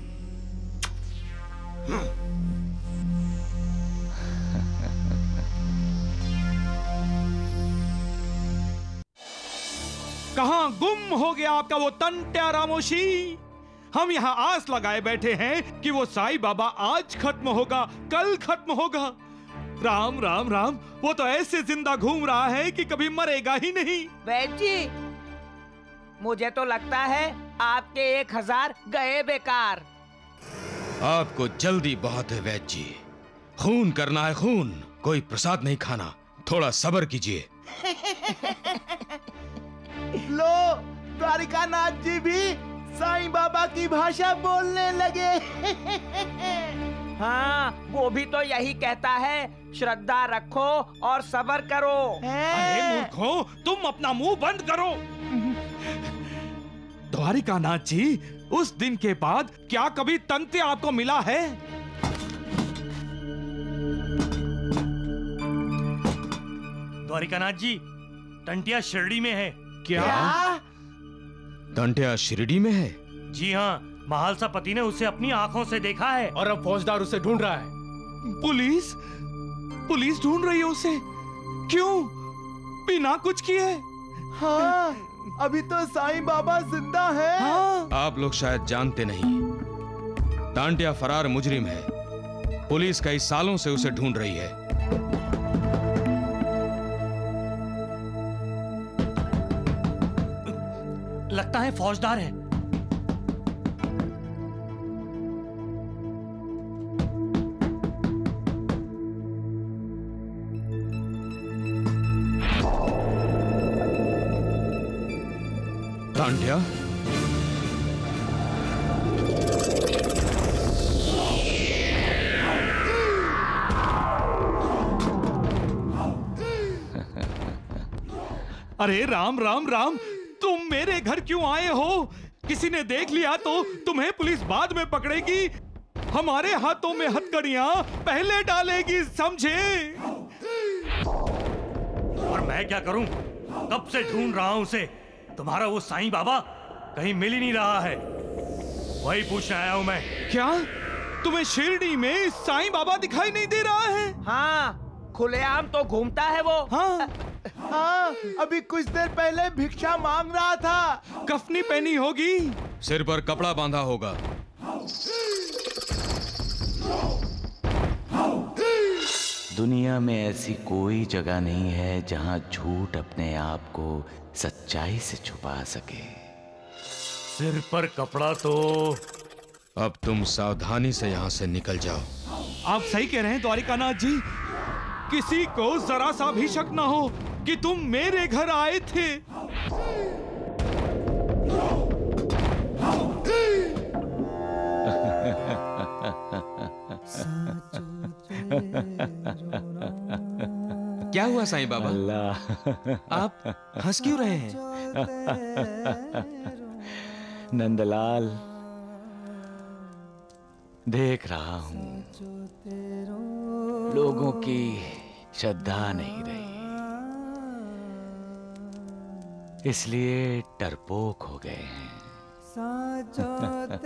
S6: कहाँ गुम हो गया आपका वो तंट्या रामोशी हम यहाँ आस लगाए बैठे हैं कि वो साई बाबा आज खत्म होगा कल खत्म होगा। राम राम राम वो तो ऐसे ज़िंदा घूम रहा है कि कभी मरेगा ही नहीं।
S14: वैद जी मुझे तो लगता है आपके एक हज़ार गए बेकार।
S5: आपको जल्दी बहुत है वैद्य जी। खून करना है खून। कोई प्रसाद नहीं खाना। थोड़ा सबर कीजिए।
S9: लो द्वारिका नाथ जी भी साईं बाबा की भाषा बोलने लगे।
S14: हाँ वो भी तो यही कहता है श्रद्धा रखो और सबर करो।
S6: अरे मूर्खों तुम अपना मुँह बंद करो। द्वारिका नाथ जी उस दिन के बाद क्या कभी तंत्र आपको मिला है?
S13: द्वारिकानाथ जी टंटिया शिरडी में है।
S6: क्या,
S5: टंटिया शिरडी में है?
S13: जी हाँ महालसा पति ने उसे अपनी आँखों से देखा है।
S12: और अब फौजदार उसे ढूंढ रहा है।
S6: पुलिस? पुलिस ढूंढ रही है उसे? क्यों? बिना कुछ किए?
S9: हाँ अभी तो साईं बाबा ज़िंदा है।
S6: हाँ।
S5: आप लोग शायद जानते नहीं। टांटिया फरार मुजरिम है। पुलिस कई सालों से उसे ढूंढ रही है।
S13: लगता है फौजदार है।
S5: तांड्या?
S6: अरे राम राम राम। तुम मेरे घर क्यों आए हो? किसी ने देख लिया तो तुम्हें पुलिस बाद में पकड़ेगी। हमारे हाथों में हथकड़ियाँ पहले डालेगी समझे?
S13: और मैं क्या करूँ? कब से ढूंढ रहा हूँ उसे? तुम्हारा वो साईं बाबा कहीं मिल ही नहीं रहा है। वही पूछने आया हूँ मैं।
S6: क्या? तुम्हें शिरडी में साईं बाबा दिखाई नहीं दे रहा है?
S9: हाँ खुलेआम तो घूमता है वो।
S6: हाँ।
S9: हाँ अभी कुछ देर पहले भिक्षा मांग रहा था।
S6: कफनी पहनी होगी।
S5: सिर पर कपड़ा बांधा होगा।
S7: दुनिया में ऐसी कोई जगह नहीं है जहाँ झूठ अपने आप को सच्चाई से छुपा सके।
S13: सिर पर कपड़ा तो
S5: अब तुम सावधानी से यहाँ से निकल जाओ।
S6: आप सही कह रहे हैं द्वारिकानाथ जी। किसी को जरा सा भी शक ना हो। कि तुम मेरे घर आए थे।
S5: क्या हुआ साईं बाबा?
S7: अल्लाह।
S5: आप हंस क्यों रहे हैं?
S7: नंदलाल देख रहा हूँ। लोगों की श्रद्धा नहीं रही। इसलिए डरपोक हो गए हैं।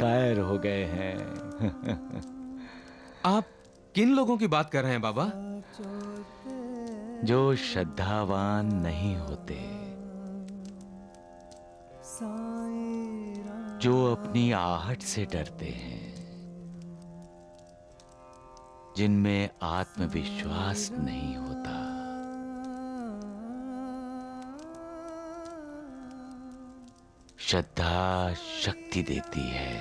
S7: टायर हो गए हैं।
S5: आप किन लोगों की बात कर रहे हैं बाबा?
S7: जो श्रद्धावान नहीं होते। जो अपनी आहट से डरते हैं। जिनमें आत्मविश्वास नहीं होता। श्रद्धा शक्ति देती है।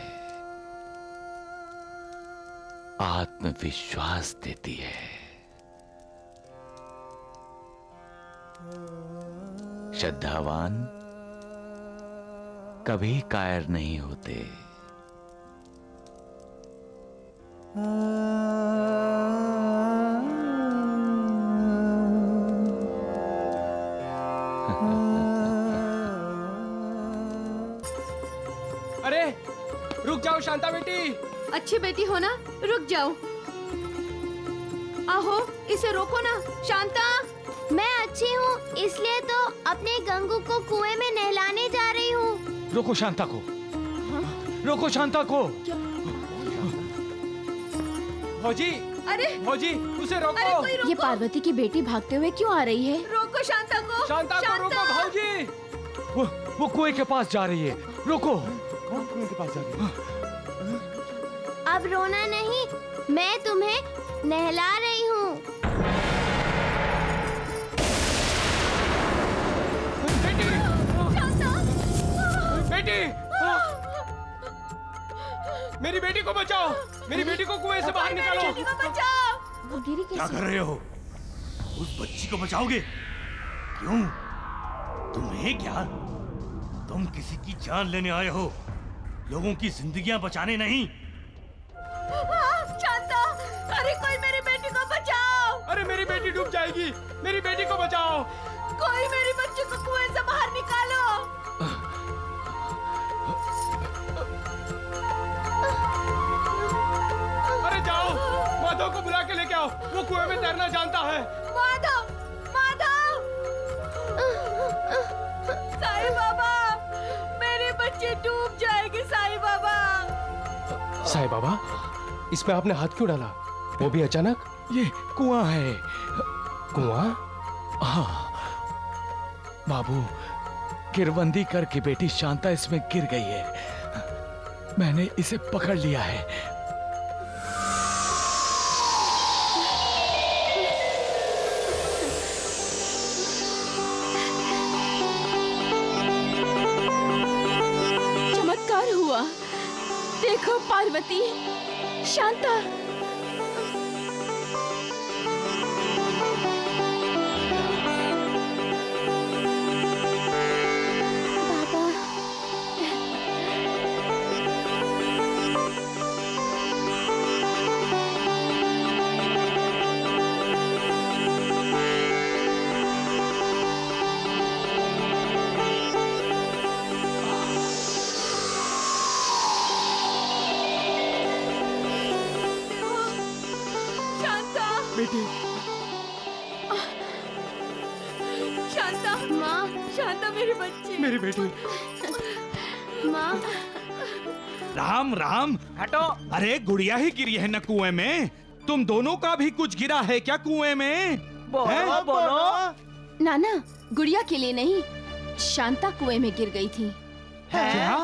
S7: आत्मविश्वास देती है। श्रद्धावान कभी कायर नहीं होते।
S25: अरे रुक जाओ शांता बेटी।
S2: अच्छी बेटी हो ना रुक जाओ। आहो इसे रोको ना शांता।
S24: मैं अच्छी हूँ इसलिए तो अपने गंगू को कुएँ में नहलाने जा रही हूँ।
S25: रोको शांता को। हा? रोको शांता को। भौजी
S2: अरे।
S25: भौजी उसे रोको।
S8: ये पार्वती की बेटी भागते हुए क्यों आ रही है?
S2: रोको शांता को।
S25: शांता को रोको भौजी। वो वो कुएँ के पास जा रही है। रोको। कुएँ के पास जा रही है
S24: अब रोना नहीं मैं तुम्हें नहला रही हूँ।
S25: बेटी! मेरी बेटी को बचाओ! मेरी बेटी को कुएँ से बाहर निकालो!
S2: वो गिरी
S13: क्या कर रहे हो? उस बच्ची को बचाओगे? क्यों? तुम्हें क्या? तुम किसी की जान लेने आए हो? लोगों की जिंदगियाँ बचाने नहीं।
S2: शांता अरे कोई मेरी बेटी को बचाओ।
S25: अरे मेरी बेटी डूब जाएगी। मेरी बेटी को बचाओ।
S2: कोई मेरी बच्ची को कुएँ से बाहर निकालो।
S25: अरे जाओ माधव को बुला के लेके आओ। वो कुएँ में तैरना जानता है।
S2: माधव माधव। साईं बाबा। बच्ची डूब जाएगी साईं बाबा।
S25: साईं बाबा इसमें आपने हाथ क्यों डाला? वो भी अचानक? ये कुआँ है। कुआँ?
S20: हाँ। बाबू, गिरबंदी करके बेटी शांता इसमें गिर गई है। मैंने इसे पकड़ लिया है।
S8: पार्वती शांता
S6: गुड़िया ही गिरी है न कुएँ में? तुम दोनों का भी कुछ गिरा है क्या कुएँ में? हैं?
S14: बोलो।
S8: नाना गुड़िया के लिए नहीं शांता कुएँ में गिर गई थी। है?
S6: क्या?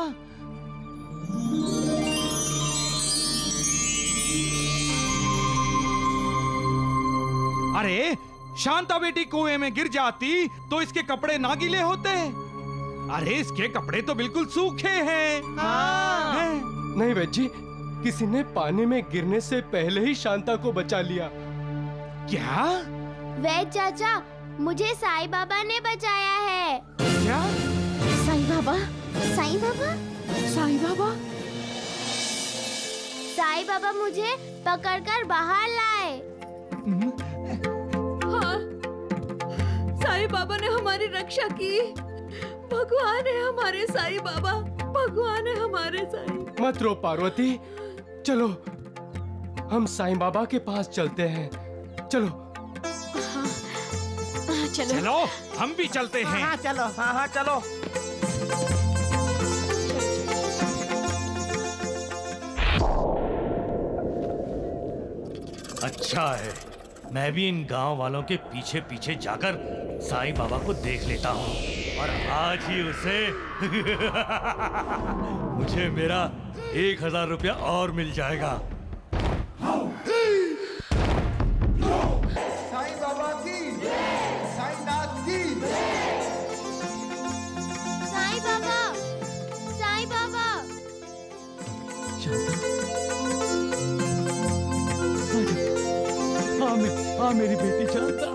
S6: अरे शांता बेटी कुएँ में गिर जाती तो इसके कपड़े ना गीले होते अरे इसके कपड़े तो बिल्कुल सूखे हैं। हैं?
S25: नहीं वैद जी किसी ने पानी में गिरने से पहले ही शांता को बचा लिया।
S6: क्या?
S24: वैद चाचा मुझे साईं बाबा ने बचाया है।
S6: क्या?
S8: साईं बाबा?
S24: साईं बाबा?
S8: साईं बाबा?
S24: साईं बाबा मुझे पकड़कर बाहर लाए।
S2: हाँ साईं बाबा ने हमारी रक्षा की। भगवान है हमारे साईं बाबा। भगवान है हमारे साईं।
S25: मत रो पार्वती। चलो। हम साईं बाबा के पास चलते हैं। चलो।
S8: चलो।
S6: चलो हम भी चलते हैं
S14: हाँ चलो हाँ हाँ चलो।
S13: अच्छा है। मैं भी इन गाँव वालों के पीछे पीछे जाकर साईं बाबा को देख लेता हूँ। और आज ही उसे मुझे मेरा एक हज़ार रुपया और मिल जाएगा।
S20: हाँ मेरी बेटी शांता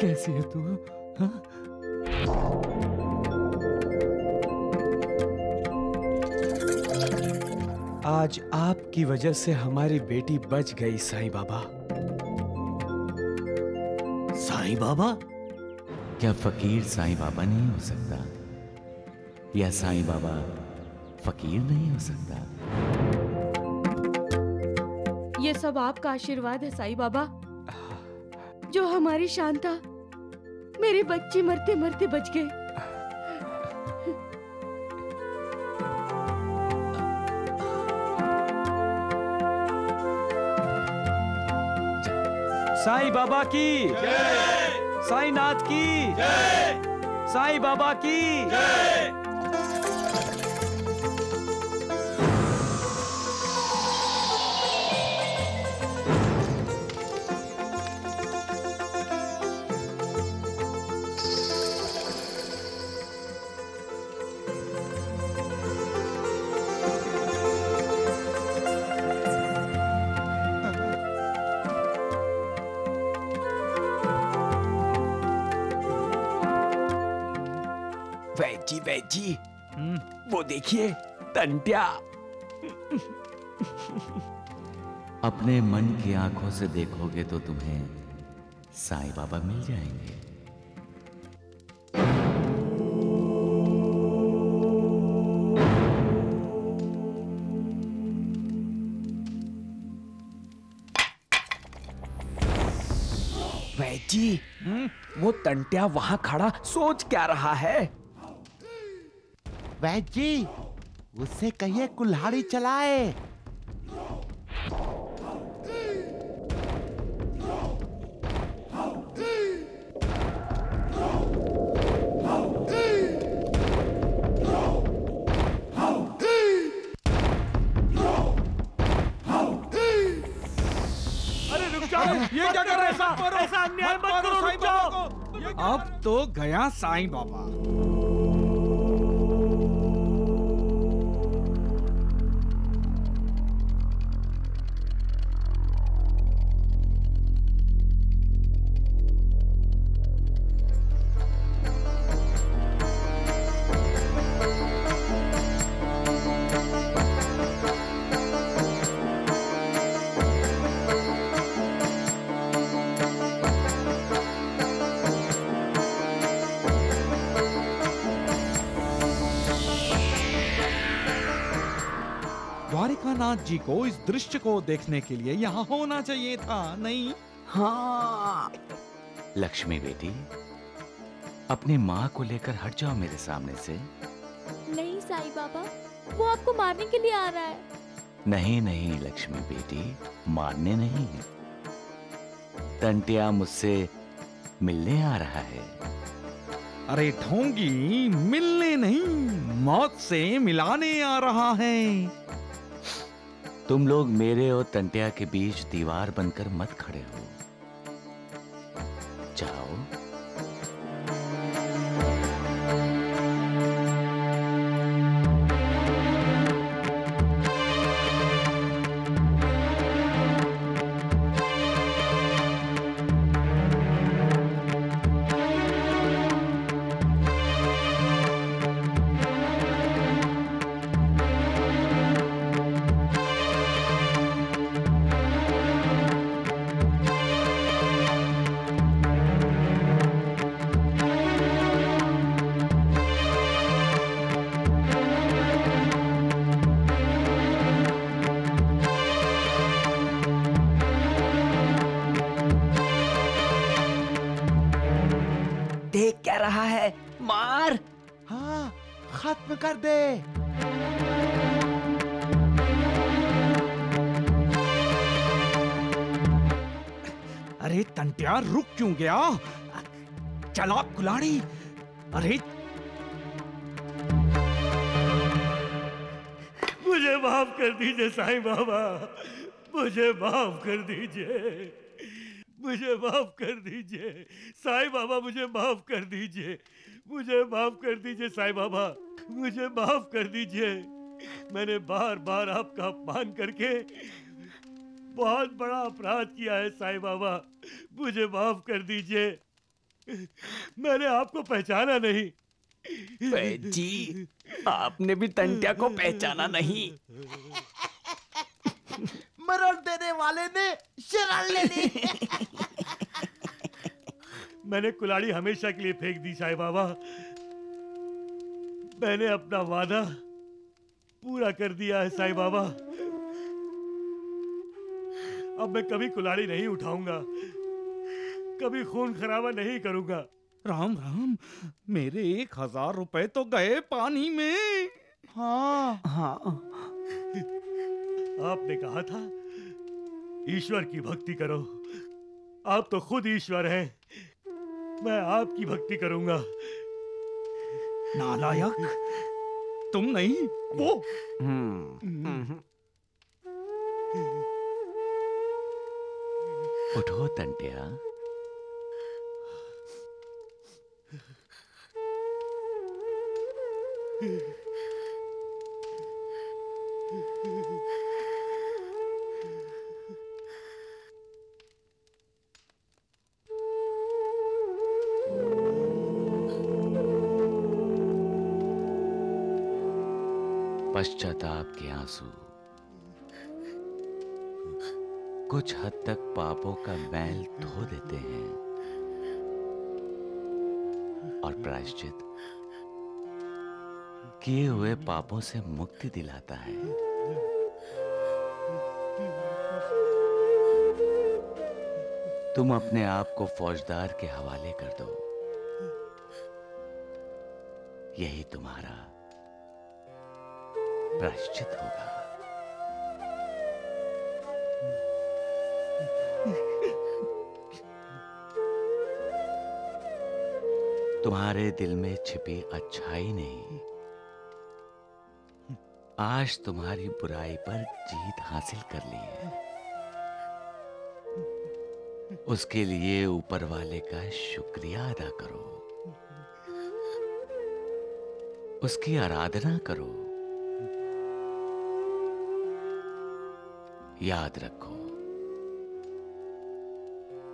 S20: कैसी है तू हाँ?
S25: आज आपकी वजह से हमारी बेटी बच गई, साईं बाबा।
S13: साईं बाबा?
S7: क्या फकीर साईं बाबा नहीं हो सकता? या साईं बाबा फकीर नहीं हो सकता?
S2: ये सब आपका आशीर्वाद है साईं बाबा। जो हमारी शांता मेरी बच्ची मरते मरते बच गए।
S20: साईं बाबा की। साईं नाथ की। साईं बाबा की। वैजी वैजी वो देखिए तंटिया।
S7: अपने मन की आँखों से देखोगे तो तुम्हें साईं बाबा मिल जाएँगे।
S20: वैजी वो तंटिया वहाँ खड़ा सोच क्या रहा है?
S10: वैद जी उससे कहिए कुल्हाड़ी चलाए।
S6: अरे रुक जाओ। ये क्या कर रहे हैं
S13: ऐसा अन्याय मत करो रुक जाओ।
S6: अब तो गया साईं बाबा। दृश्य को देखने के लिए यहाँ होना चाहिए था नहीं?
S7: हाँ। लक्ष्मी बेटी अपनी माँ को लेकर हट जाओ मेरे सामने से।
S17: नहीं साईं बाबा वो आपको मारने के लिए आ रहा है।
S7: नहीं नहीं लक्ष्मी बेटी मारने नहीं टंटिया मुझसे मिलने आ रहा है।
S6: अरे ढोंगी मिलने नहीं मौत से मिलाने आ रहा है।
S7: तुम लोग मेरे और तंटिया के बीच दीवार बनकर मत खड़े हो। जाओ।
S9: मार।
S10: हाँ खत्म कर दे।
S6: अरे तंटिया रुक क्यों गया? चला कुलाड़ी। अरे
S13: मुझे माफ़ कर दीजिए साईं बाबा। मुझे माफ़ कर दीजिए। मुझे माफ़ कर दीजिए। साईं बाबा मुझे माफ़ कर दीजिए। मुझे माफ़ कर दीजिए साईं बाबा। मुझे माफ़ कर दीजिए। मैंने बार बार आपका अपमान करके बहुत बड़ा अपराध किया है साईं बाबा। मुझे माफ़ कर दीजिए। मैंने आपको पहचाना नहीं।
S9: जी आपने भी तंटिया को पहचाना नहीं।
S10: मरण देने वाले ने शरण ले ली।
S13: मैंने कुलाड़ी हमेशा के लिए फेंक दी साई बाबा। मैंने अपना वादा पूरा कर दिया है साई बाबा। अब मैं कभी कुलाड़ी नहीं उठाऊँगा कभी खून खराबा नहीं करूँगा।
S6: राम राम मेरे एक हज़ार रुपए तो गए पानी में। हाँ।
S10: हाँ।
S13: आपने कहा था ईश्वर की भक्ति करो। आप तो खुद ईश्वर हैं। मैं आपकी भक्ति करूँगा।
S6: नालायक तुम नहीं? वो।
S7: उठो तंटिया। पश्चाताप के आँसू। कुछ हद तक पापों का मैल धो देते हैं। और प्रायश्चित, किए हुए पापों से मुक्ति दिलाता है। तुम अपने आप को फौजदार के हवाले कर दो। यही तुम्हारा प्रायश्चित होगा। तुम्हारे दिल में छिपी अच्छाई नहीं। आज तुम्हारी बुराई पर जीत हासिल कर ली है। उसके लिए ऊपर वाले का शुक्रिया अदा करो। उसकी आराधना करो। याद रखो।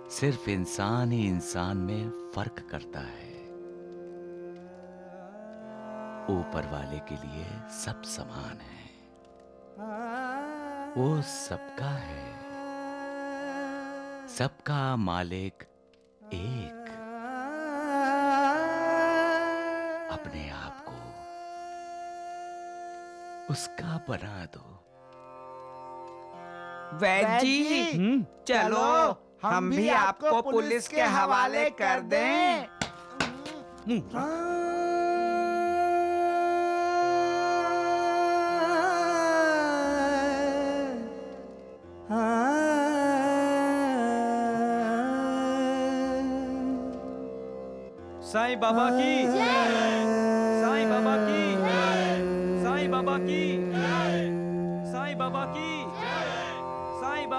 S7: सिर्फ़ इंसान ही इंसान में फ़र्क करता है। ऊपर वाले के लिए सब समान है। वो सबका है। सबका मालिक एक। अपने आप को उसका बना दो।
S14: वैद जी चलो हम भी आपको पुलिस के हवाले कर दें
S24: साईं बाबा की साईं बाबा की साईं बाबा की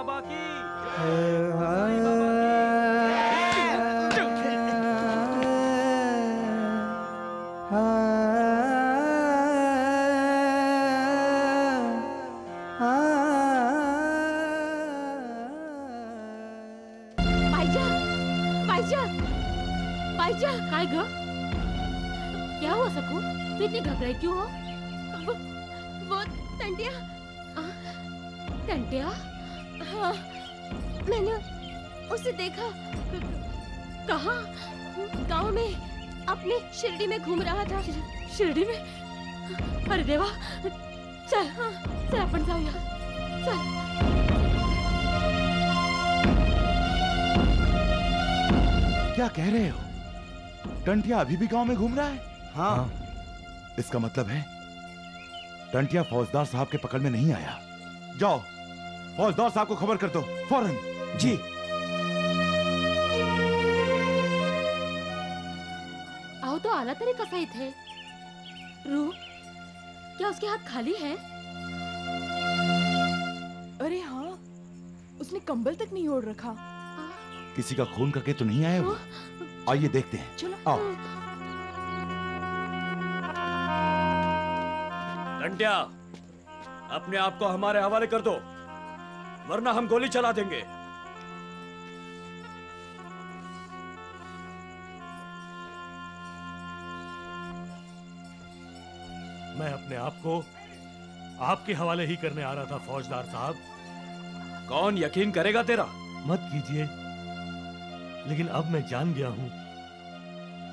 S24: बाबा की
S2: शिरडी में घूम रहा था। शिरडी में? अरे देवा चल चल अपन जाओ यहाँ चल।
S3: क्या कह रहे हो? टंटिया अभी भी गाँव में घूम रहा है? हाँ। हाँ। इसका मतलब है टंटिया फौजदार साहब के पकड़ में नहीं आया। जाओ फौजदार साहब को खबर कर दो फ़ौरन। जी।
S2: आओ आला तरीका सही थे। रू क्या उसके हाथ खाली हैं?
S26: अरे हाँ उसने कंबल तक नहीं ओढ़ रखा।
S3: किसी का खून करके तो नहीं आया वो? आइए देखते हैं।
S26: चलो।
S3: आओ।
S27: टंटिया अपने आप को हमारे हवाले कर दो वरना हम गोली चला देंगे।
S13: मैं अपने आप को आपके हवाले ही करने आ रहा था फौजदार साहब।
S27: कौन यकीन करेगा तेरा?
S13: मत कीजिए लेकिन अब मैं जान गया हूँ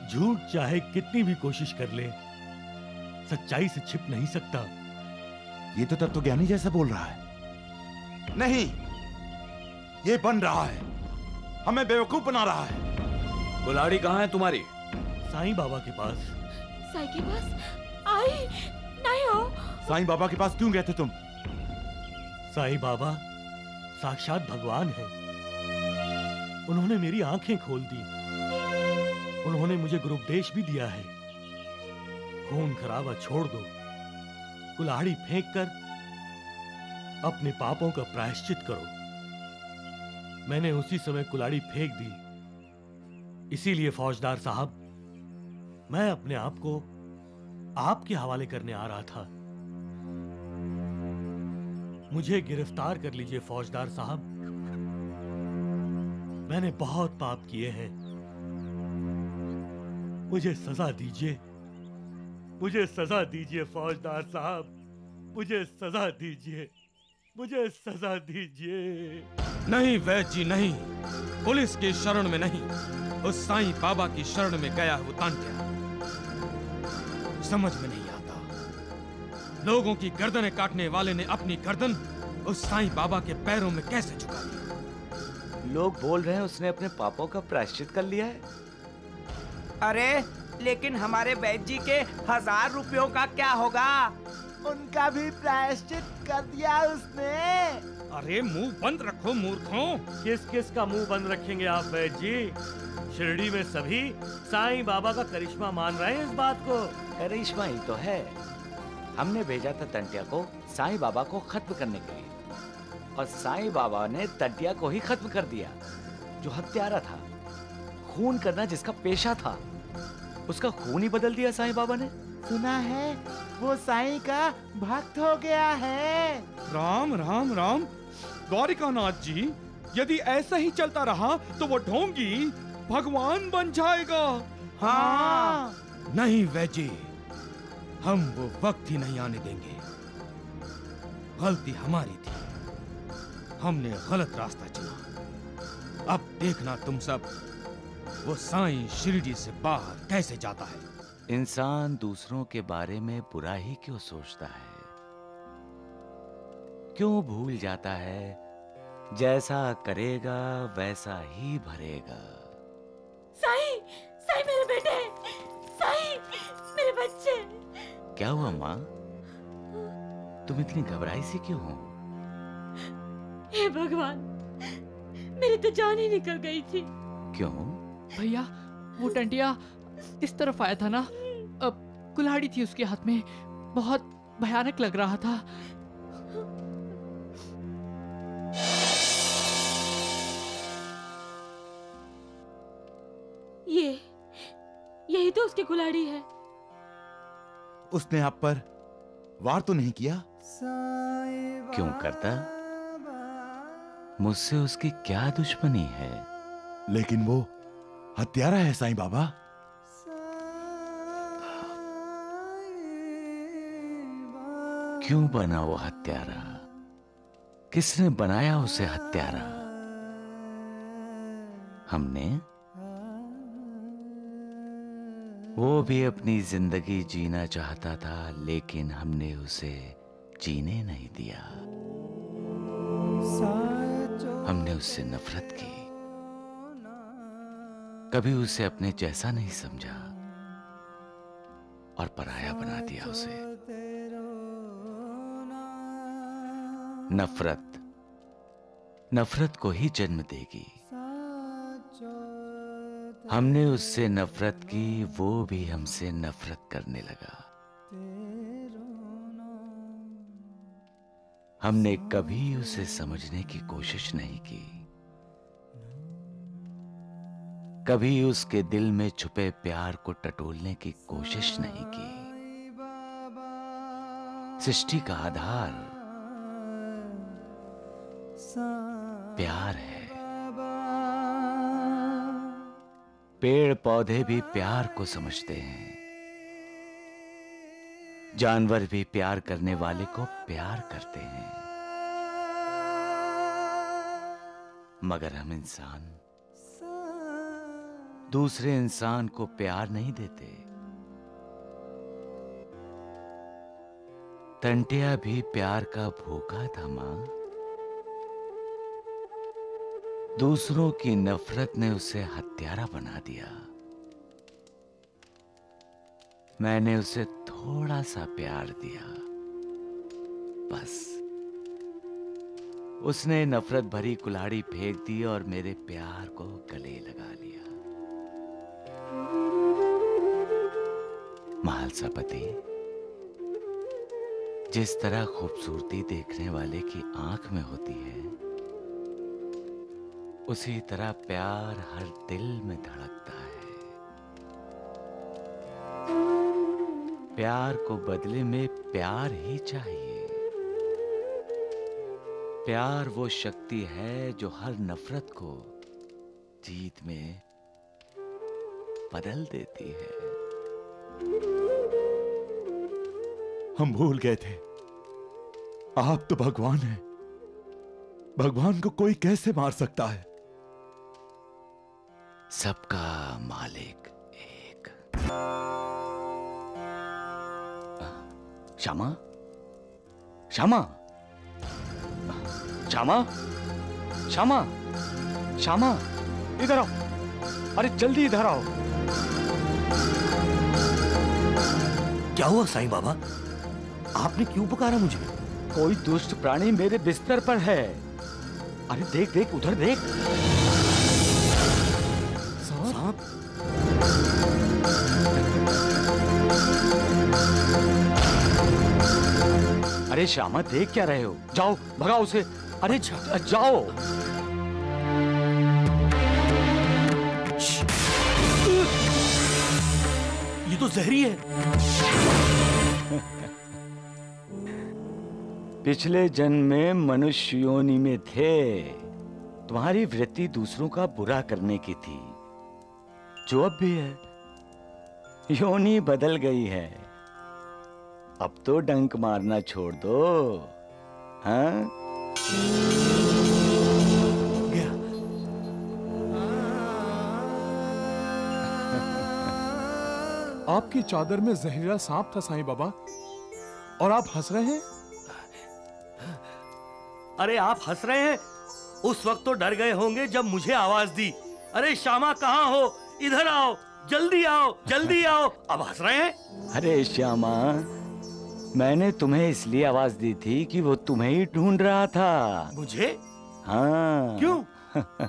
S13: झूठ चाहे कितनी भी कोशिश कर ले सच्चाई से छिप नहीं सकता।
S3: ये तो तब तो ज्ञानी जैसा बोल रहा है। नहीं ये बन रहा है। हमें बेवकूफ़ बना रहा है।
S27: कुलाड़ी कहाँ है तुम्हारी?
S13: साईं बाबा के पास।
S2: साई के पास? आई? नहीं हो
S3: साईं बाबा के पास क्यों गए थे तुम?
S13: साईं बाबा साक्षात भगवान है। उन्होंने मेरी आँखें खोल दी। उन्होंने मुझे गुरुपदेश भी दिया है। खून खराबा छोड़ दो। कुल्हाड़ी फेंक कर अपने पापों का प्रायश्चित करो। मैंने उसी समय कुल्हाड़ी फेंक दी। इसीलिए फौजदार साहब मैं अपने आप को आपके हवाले करने आ रहा था। मुझे गिरफ़्तार कर लीजिए फौजदार साहब। मैंने बहुत पाप किए हैं। मुझे सजा दीजिए। मुझे सजा दीजिए फौजदार साहब। मुझे सजा दीजिए। मुझे सजा दीजिए।
S12: नहीं वैद जी, नहीं। पुलिस की शरण में नहीं। उस साईं बाबा की शरण में गया वो तांत्या समझ में नहीं आता। लोगों की गर्दनें काटने वाले ने अपनी गर्दन उस साईं बाबा के पैरों में कैसे झुका दी?
S7: लोग बोल रहे हैं उसने अपने पापों का प्रायश्चित कर लिया है।
S14: अरे लेकिन हमारे वैद्य जी के हज़ार रुपयों का क्या होगा?
S10: उनका भी प्रायश्चित कर दिया उसने।
S13: अरे मुँह बंद रखो मूर्खों। किस किस का मुँह बंद रखेंगे आप वैद्य जी? शिरडी में सभी साईं बाबा का करिश्मा मान रहे हैं इस बात को।
S7: करिश्मा ही तो है। हमने भेजा था तंटिया को साईं बाबा को खत्म करने के लिए। और साईं बाबा ने तंटिया को ही खत्म कर दिया जो हत्यारा था। खून करना जिसका पेशा था। उसका खून ही बदल दिया साईं बाबा ने।
S10: सुना है वो साईं का भक्त हो गया है।
S12: राम राम राम। द्वारिकानाथ जी यदि ऐसा ही चलता रहा तो वो ढोंगी भगवान बन जाएगा।
S10: हाँ।
S12: नहीं वैजी हम वो वक्त ही नहीं आने देंगे। गलती हमारी थी। हमने गलत रास्ता चुना। अब देखना तुम सब वो साईं शिरडी से बाहर कैसे जाता है।
S7: इंसान दूसरों के बारे में बुरा ही क्यों सोचता है? क्यों भूल जाता है? जैसा करेगा वैसा ही भरेगा।
S2: साई साई मेरे बेटे साई मेरे बच्चे।
S7: क्या हुआ माँ? तुम इतनी घबराई सी क्यों हो?
S2: हे भगवान मेरी तो जान ही निकल गई थी।
S7: क्यों?
S20: भैया वो टंटिया इस तरफ़ आया था ना? अब कुल्हाड़ी थी उसके हाथ में। बहुत भयानक लग रहा था।
S2: यही तो उसकी कुल्हाड़ी है।
S28: उसने आप पर वार तो नहीं किया?
S7: क्यों करता? मुझसे उसकी क्या दुश्मनी है?
S28: लेकिन वो हत्यारा है साईं बाबा।
S7: क्यों बना वो हत्यारा? किसने बनाया उसे हत्यारा? हमने वो भी अपनी ज़िंदगी जीना चाहता था, लेकिन हमने उसे जीने नहीं दिया। हमने उससे नफरत की। कभी उसे अपने जैसा नहीं समझा और पराया बना दिया उसे। नफरत नफरत को ही जन्म देगी। हमने उससे नफरत की, वो भी हमसे नफरत करने लगा। हमने कभी उसे समझने की कोशिश नहीं की। कभी उसके दिल में छुपे प्यार को टटोलने की कोशिश नहीं की। सृष्टि का आधार प्यार है। पेड़ पौधे भी प्यार को समझते हैं। जानवर भी प्यार करने वाले को प्यार करते हैं। मगर हम इंसान दूसरे इंसान को प्यार नहीं देते। तंटिया भी प्यार का भूखा था माँ दूसरों की नफरत ने उसे हत्यारा बना दिया। मैंने उसे थोड़ा सा प्यार दिया। बस। उसने नफरत भरी कुल्हाड़ी फेंक दी और मेरे प्यार को गले लगा लिया। महालसा पति जिस तरह खूबसूरती देखने वाले की आँख में होती है उसी तरह प्यार हर दिल में धड़कता है। प्यार को बदले में प्यार ही चाहिए। प्यार वो शक्ति है जो हर नफरत को जीत में बदल देती है।
S28: हम भूल गए थे। आप तो भगवान हैं। भगवान को कोई कैसे मार सकता है?
S7: सबका मालिक एक। श्यामा? श्यामा? श्यामा? श्यामा? श्यामा? इधर आओ। अरे जल्दी इधर आओ।
S13: क्या हुआ साईं बाबा? आपने क्यों पुकारा मुझे?
S7: कोई दुष्ट प्राणी मेरे बिस्तर पर है। अरे देख देख उधर देख। अरे श्यामा देख क्या रहे हो? जाओ भगाओ उसे। अरे जा, जाओ।
S13: ये तो जहरी है।
S7: पिछले जन्म में मनुष्य योनि में थे। तुम्हारी वृत्ति दूसरों का बुरा करने की थी। जो अब भी है योनि बदल गई है। अब तो डंक मारना छोड़ दो। हाँ?
S25: आपकी चादर में जहरीला सांप था साईं बाबा। और आप हंस रहे हैं?
S13: अरे आप हंस रहे हैं? उस वक्त तो डर गए होंगे जब मुझे आवाज़ दी। अरे श्यामा कहाँ हो? इधर आओ जल्दी आओ जल्दी आओ। अब हंस रहे हैं?
S7: अरे श्यामा मैंने तुम्हें इसलिए आवाज़ दी थी कि वो तुम्हें ही ढूंढ रहा था।
S13: मुझे?
S7: हाँ।
S13: क्यों?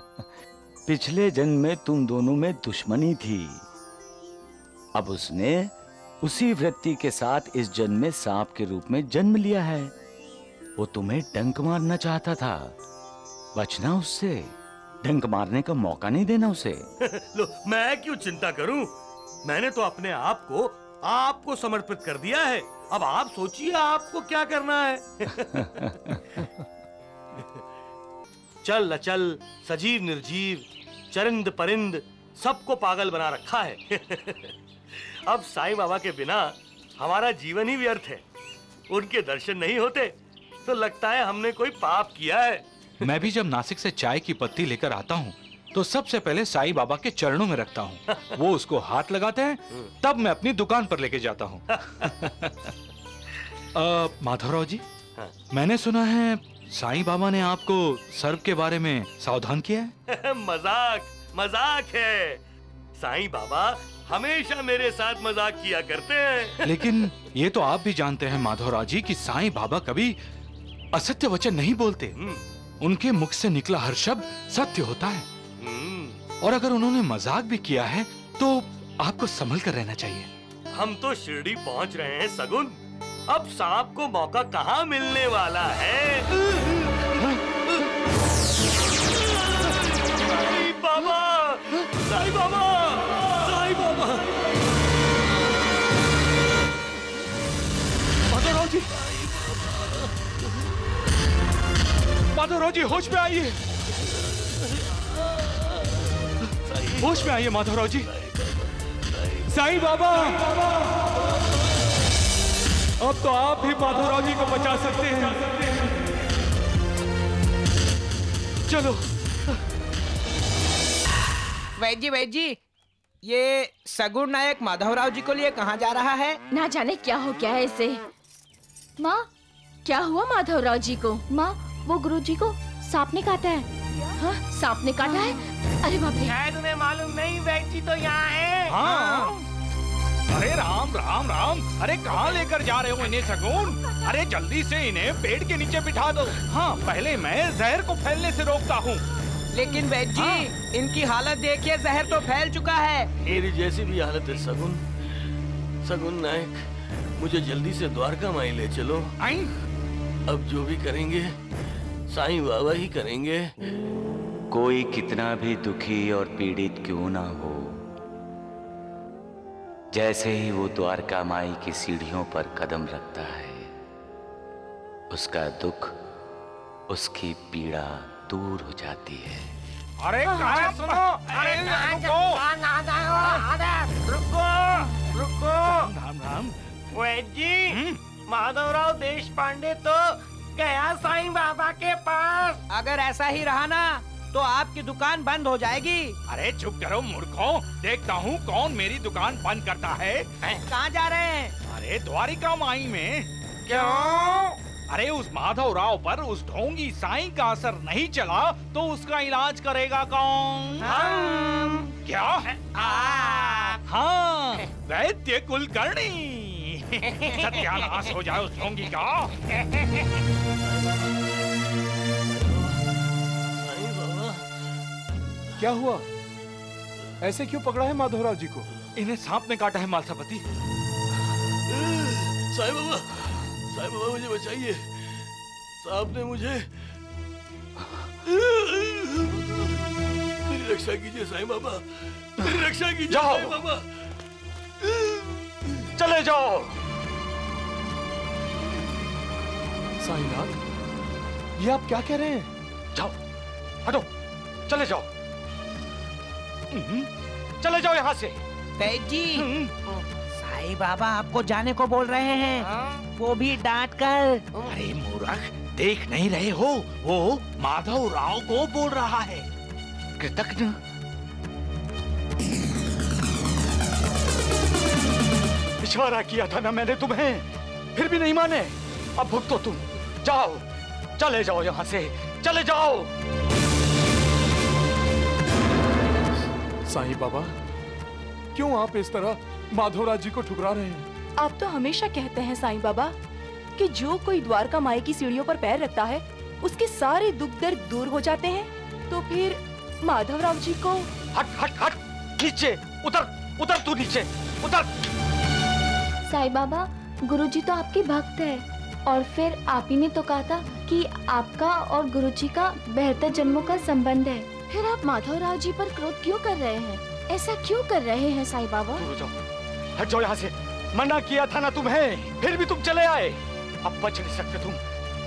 S7: पिछले जन्म में तुम दोनों में दुश्मनी थी। अब उसने उसी वृत्ति के साथ इस जन्म में सांप के रूप में जन्म लिया है। वो तुम्हें डंक मारना चाहता था। बचना उससे। डंक मारने का मौका नहीं देना उसे।
S13: लो मैं क्यों चिंता करूँ? मैंने तो अपने आप को आपको समर्पित कर दिया है। अब आप सोचिए आपको क्या करना है। चल अचल सजीव निर्जीव चरिंद परिंद सबको पागल बना रखा है। अब साईं बाबा के बिना हमारा जीवन ही व्यर्थ है। उनके दर्शन नहीं होते तो लगता है हमने कोई पाप किया है।
S6: मैं भी जब नासिक से चाय की पत्ती लेकर आता हूँ तो सबसे पहले साईं बाबा के चरणों में रखता हूँ। वो उसको हाथ लगाते हैं तब मैं अपनी दुकान पर लेके जाता हूँ। माधवराव जी मैंने सुना है साईं बाबा ने आपको सर्व के बारे में सावधान किया है?
S13: मज़ाक मज़ाक है। साईं बाबा हमेशा मेरे साथ मज़ाक किया करते हैं।
S6: लेकिन ये तो आप भी जानते हैं माधवराव जी कि साईं बाबा कभी असत्य वचन नहीं बोलते। उनके मुख से निकला हर शब्द सत्य होता है। और अगर उन्होंने मज़ाक भी किया है तो आपको संभल कर रहना चाहिए।
S13: हम तो शिरडी पहुँच रहे हैं, सगुन। अब सांप को मौका कहाँ मिलने वाला है? बाबा! साईं बाबा! साईं बाबा!
S25: जी! जी, होश में आइए। होश में आइए माधवराव जी। साईं बाबा। अब तो आप ही माधवराव जी को बचा सकते हैं। चलो।
S14: वैद जी वैद जी ये सगुण नायक माधवराव जी को लिए कहाँ जा रहा है?
S8: ना जाने क्या हो गया है इसे? माँ क्या हुआ माधवराव जी को?
S17: माँ वो गुरुजी को सांप ने काटा है।
S8: हाँ सांप ने काटा है। अरे बाप रे।
S14: शायद उन्हें मालूम नहीं जी तो यहाँ है।
S20: हाँ। अरे राम राम राम। अरे कहाँ लेकर जा रहे हो इन्हें सगुन अरे जल्दी से इन्हें पेड़ के नीचे बिठा दो। हाँ पहले मैं जहर को फैलने से रोकता हूँ।
S14: लेकिन वैद जी हाँ। इनकी हालत देखिए जहर तो फैल चुका है।
S13: मेरी जैसी भी हालत है सगुन सगुन नायक मुझे जल्दी से द्वारका माई ले चलो। आई। अब जो भी करेंगे साईं बाबा ही करेंगे।
S7: कोई कितना भी दुखी और पीड़ित क्यों ना हो जैसे ही वो द्वारका माई की सीढ़ियों पर कदम रखता है उसका दुख उसकी पीड़ा दूर हो जाती है।
S20: अरे कहाँ सुनो। अरे रुको
S14: रुको रुको।
S20: राम राम।
S14: जी माधवराव देश पांडे तो गया साईं बाबा के पास। अगर ऐसा ही रहा ना तो आपकी दुकान बंद हो जाएगी।
S20: अरे चुप करो मूर्खों। देखता हूँ कौन मेरी दुकान बंद करता है।
S14: कहाँ जा रहे हैं?
S20: अरे द्वारिका माई में।
S14: क्यों?
S20: अरे उस माधव राव पर उस ढोंगी साई का असर नहीं चला तो उसका इलाज करेगा कौन?
S14: हम।
S20: क्या? हाँ वैद्य कुलकर्णी। सत्यानाश हो। जाए उस ढोंगी का
S25: क्या हुआ? ऐसे क्यों पकड़ा है माधवराव जी को?
S20: इन्हें सांप ने काटा है मालसापति।
S13: साईं बाबा साईं बाबा मुझे बचाइए। साहब ने मुझे मेरी रक्षा कीजिए साईं बाबा। मेरी रक्षा कीजिए
S20: जाओ।
S13: बाबा।
S20: चले जाओ।
S25: साईनाथ ये आप क्या कह रहे हैं?
S20: जाओ हटो चले जाओ। हम्म, चले जाओ यहाँ से।
S14: जी। साईं बाबा आपको जाने को बोल रहे हैं। वो भी डांट कर।
S20: अरे मूर्ख देख नहीं रहे हो? वो माधव राव को बोल रहा है।
S7: कृतज्ञ।
S20: इशारा किया था ना मैंने तुम्हें। फिर भी नहीं माने। अब भुगतो तुम। जाओ। चले जाओ यहाँ से। चले जाओ।
S11: साईं बाबा क्यों आप इस तरह माधवराज जी को ठुकरा रहे हैं?
S26: आप तो हमेशा कहते हैं साईं बाबा कि जो कोई द्वारका माई की सीढ़ियों पर पैर रखता है उसके सारे दुख दर्द दूर हो जाते हैं। तो फिर माधवराव जी को
S29: हट हट हट। नीचे। उतर उतर तू नीचे। उतर।
S8: साईं बाबा गुरुजी तो आपके भक्त हैं। और फिर आप ही ने तो कहा था कि आपका और गुरु जी का बेहतर जन्मों का संबंध है।
S30: फिर आप माधवराव जी पर क्रोध क्यों कर रहे हैं? ऐसा क्यों कर रहे हैं साईं बाबा?
S29: हट जाओ यहाँ से। मना किया था ना तुम्हें? फिर भी तुम चले आए। अब बच नहीं सकते तुम।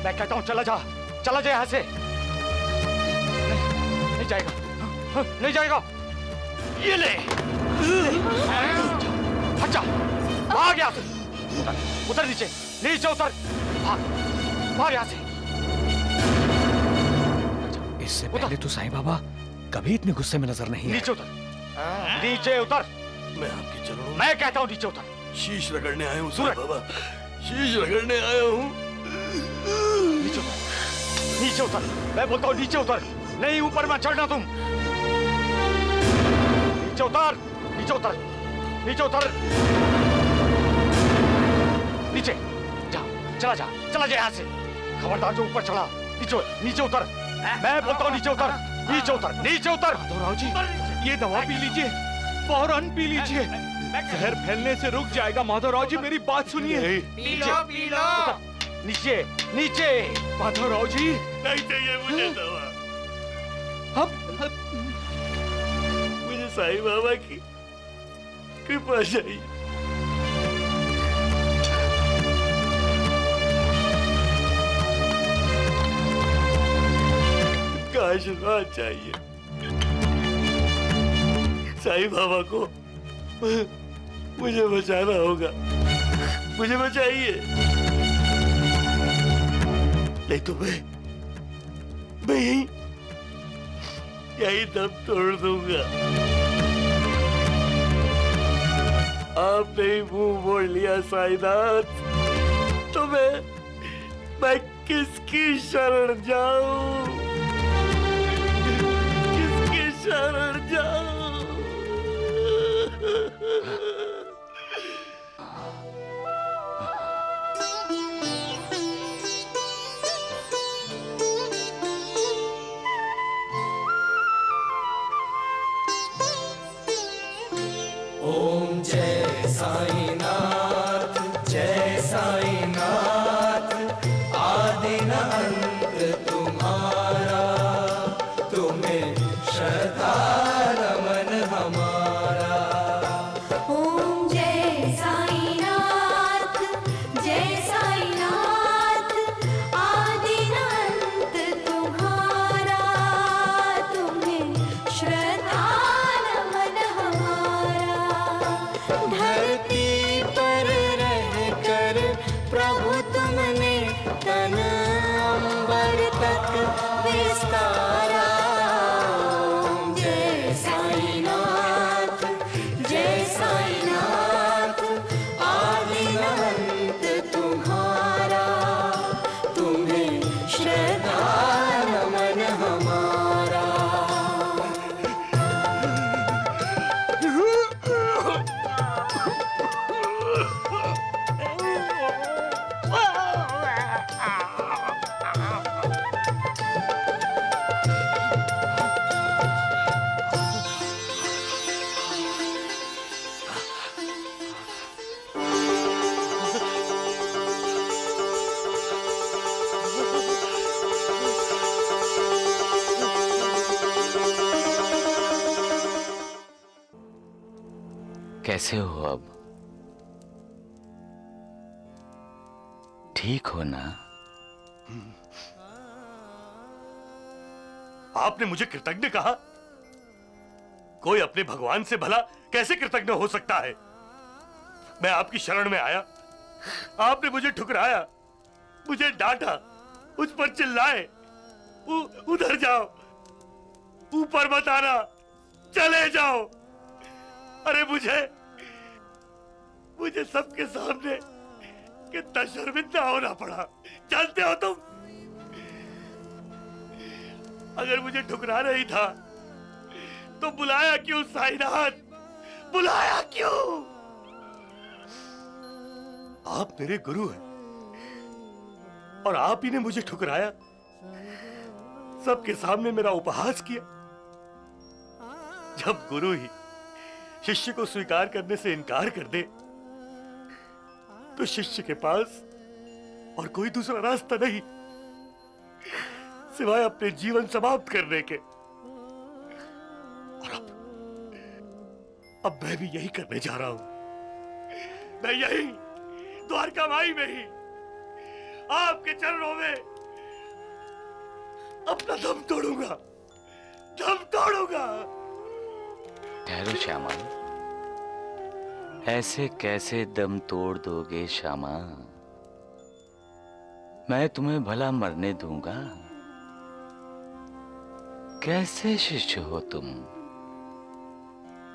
S29: मैं कहता हूँ चला जा। चला जा यहाँ से। नहीं, नहीं जाएगा। नहीं जाएगा। ये ले। हट जा। से। उतर उतर नीचे। नीचे उतर। भाग भाग यहाँ से।
S6: इससे पहले तो साईं बाबा कभी इतने गुस्से में नज़र नहीं
S29: नीचे उतर। नीचे उतर।
S2: मैं आपके चरणों
S29: मैं कहता हूँ नीचे उतर।
S2: शीश रगड़ने आया हूँ साईं बाबा। शीश रगड़ने आया हूँ।
S29: नीचे उतर। नीचे उतर। मैं बोलता हूँ नीचे उतर। नहीं ऊपर में चढ़ना तुम। नीचे उतर। नीचे उतर। नीचे उतर। नीचे। चला जा चला जा यहाँ से। खबरदार जो ऊपर चढ़ा नीचे नीचे उतर। मैं बोलता हूँ नीचे उतर नीचे उतर नीचे उतर।
S6: माधवराव जी ये दवा पी लीजिए फ़ौरन पी लीजिए। जहर फैलने से रुक जाएगा माधवराव जी मेरी बात सुनिए।
S31: पी लो पी लो।
S29: नीचे नीचे।
S6: माधवराव जी।
S2: नहीं चाहिए मुझे दवा।
S6: अब
S2: मुझे साईं बाबा की कृपा चाहिए। का आशीर्वाद चाहिए। साईं बाबा को मुझे बचाना होगा। मुझे बचाइए। नहीं तो मैं मैं यही यही दम तोड़ दूँगा। आपने मुँह मोड़ लिया, साईनाथ। तो मैं मैं किसकी शरण जाऊँ? शरण जाऊँ
S7: कैसे हो अब? ठीक हो ना?
S2: आपने मुझे कृतज्ञ कहा। कोई अपने भगवान से भला कैसे कृतज्ञ हो सकता है? मैं आपकी शरण में आया। आपने मुझे ठुकराया। मुझे डांटा। उस पर चिल्लाए। उधर जाओ। ऊपर मत आना। चले जाओ। अरे मुझे मुझे सबके सामने कितना शर्मिंदा होना पड़ा। जानते हो तुम? अगर मुझे ठुकरा नहीं था
S13: तो बुलाया क्यों साईनाथ? बुलाया क्यों? आप मेरे गुरु हैं, और आप ही ने मुझे ठुकराया। सबके सामने मेरा उपहास किया। जब गुरु ही शिष्य को स्वीकार करने से इनकार कर दे तो शिष्य के पास और कोई दूसरा रास्ता नहीं, सिवाय अपने जीवन समाप्त करने के। और अब अब मैं भी यही करने जा रहा हूँ। मैं यही द्वारका माई में ही आपके चरणों में अपना दम तोड़ूँगा। दम तोड़ूँगा।
S7: ठहरो, श्यामा। ऐसे कैसे दम तोड़ दोगे श्यामा? मैं तुम्हें भला मरने दूँगा। कैसे शिष्य हो तुम?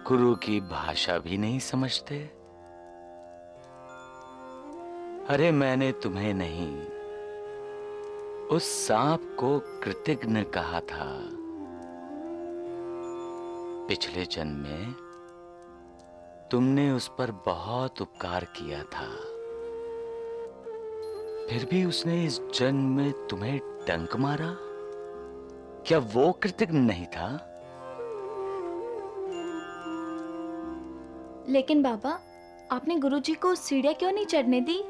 S7: गुरु की भाषा भी नहीं समझते। अरे मैंने तुम्हें नहीं, उस सांप को कृतज्ञ कहा था। पिछले जन्म में तुमने उस पर बहुत उपकार किया था। फिर भी उसने इस जन्म में तुम्हें डंक मारा? क्या वो कृतज्ञ नहीं था?
S8: लेकिन बाबा आपने गुरुजी को सीढ़ियाँ क्यों नहीं चढ़ने दी?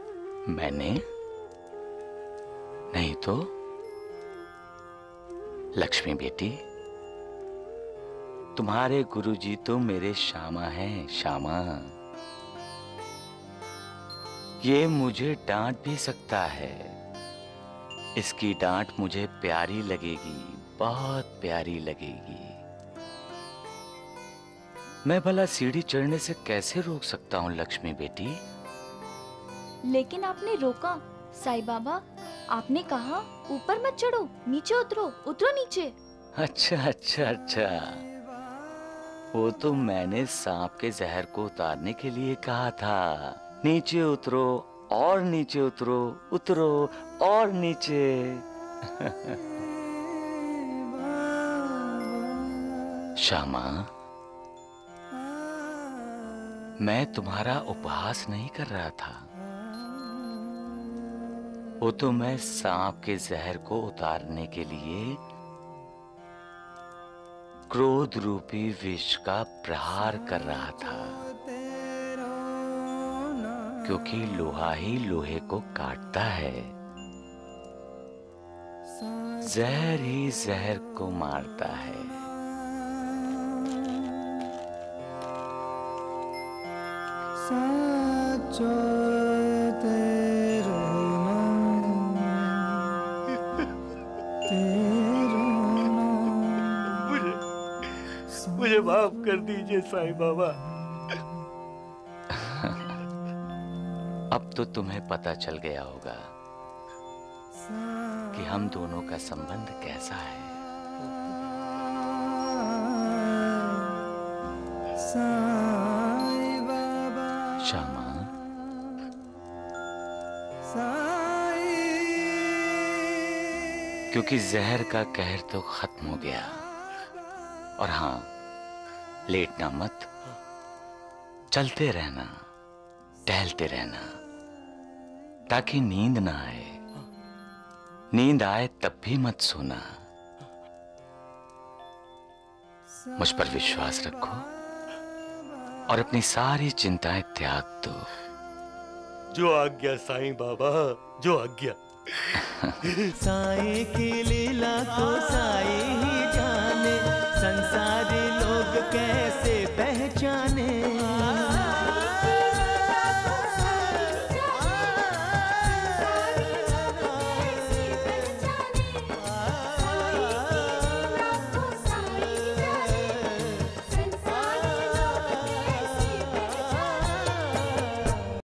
S7: मैंने? नहीं तो? लक्ष्मी बेटी तुम्हारे गुरुजी तो मेरे श्यामा हैं श्यामा। ये मुझे डांट भी सकता है। इसकी डांट मुझे प्यारी लगेगी बहुत प्यारी लगेगी। मैं भला सीढ़ी चढ़ने से कैसे रोक सकता हूँ लक्ष्मी बेटी?
S8: लेकिन आपने रोका। साईं बाबा आपने कहा ऊपर मत चढ़ो नीचे उतरो उतरो नीचे।
S7: अच्छा अच्छा अच्छा। वो तो मैंने सांप के जहर को उतारने के लिए कहा था। नीचे उतरो, और नीचे उतरो उतरो, और नीचे। श्यामा, मैं तुम्हारा उपहास नहीं कर रहा था। वो तो मैं सांप के जहर को उतारने के लिए क्रोध रूपी विष का प्रहार कर रहा था। क्योंकि लोहा ही लोहे को काटता है। जहर ही जहर को मारता है।
S1: साचो
S13: माफ़ कर दीजिए साईं बाबा।
S7: अब तो तुम्हें पता चल गया होगा कि हम दोनों का संबंध कैसा है। श्यामा, क्योंकि जहर का कहर तो खत्म हो गया। और हाँ लेटना मत। चलते रहना टहलते रहना ताकि नींद ना आए। नींद आए तब भी मत सोना। मुझ पर विश्वास रखो और अपनी सारी चिंताएँ त्याग दो।
S13: जो आज्ञा साईं बाबा जो आज्ञा।
S1: साई की लीला तो को साई ही जाने संसारी लोग कह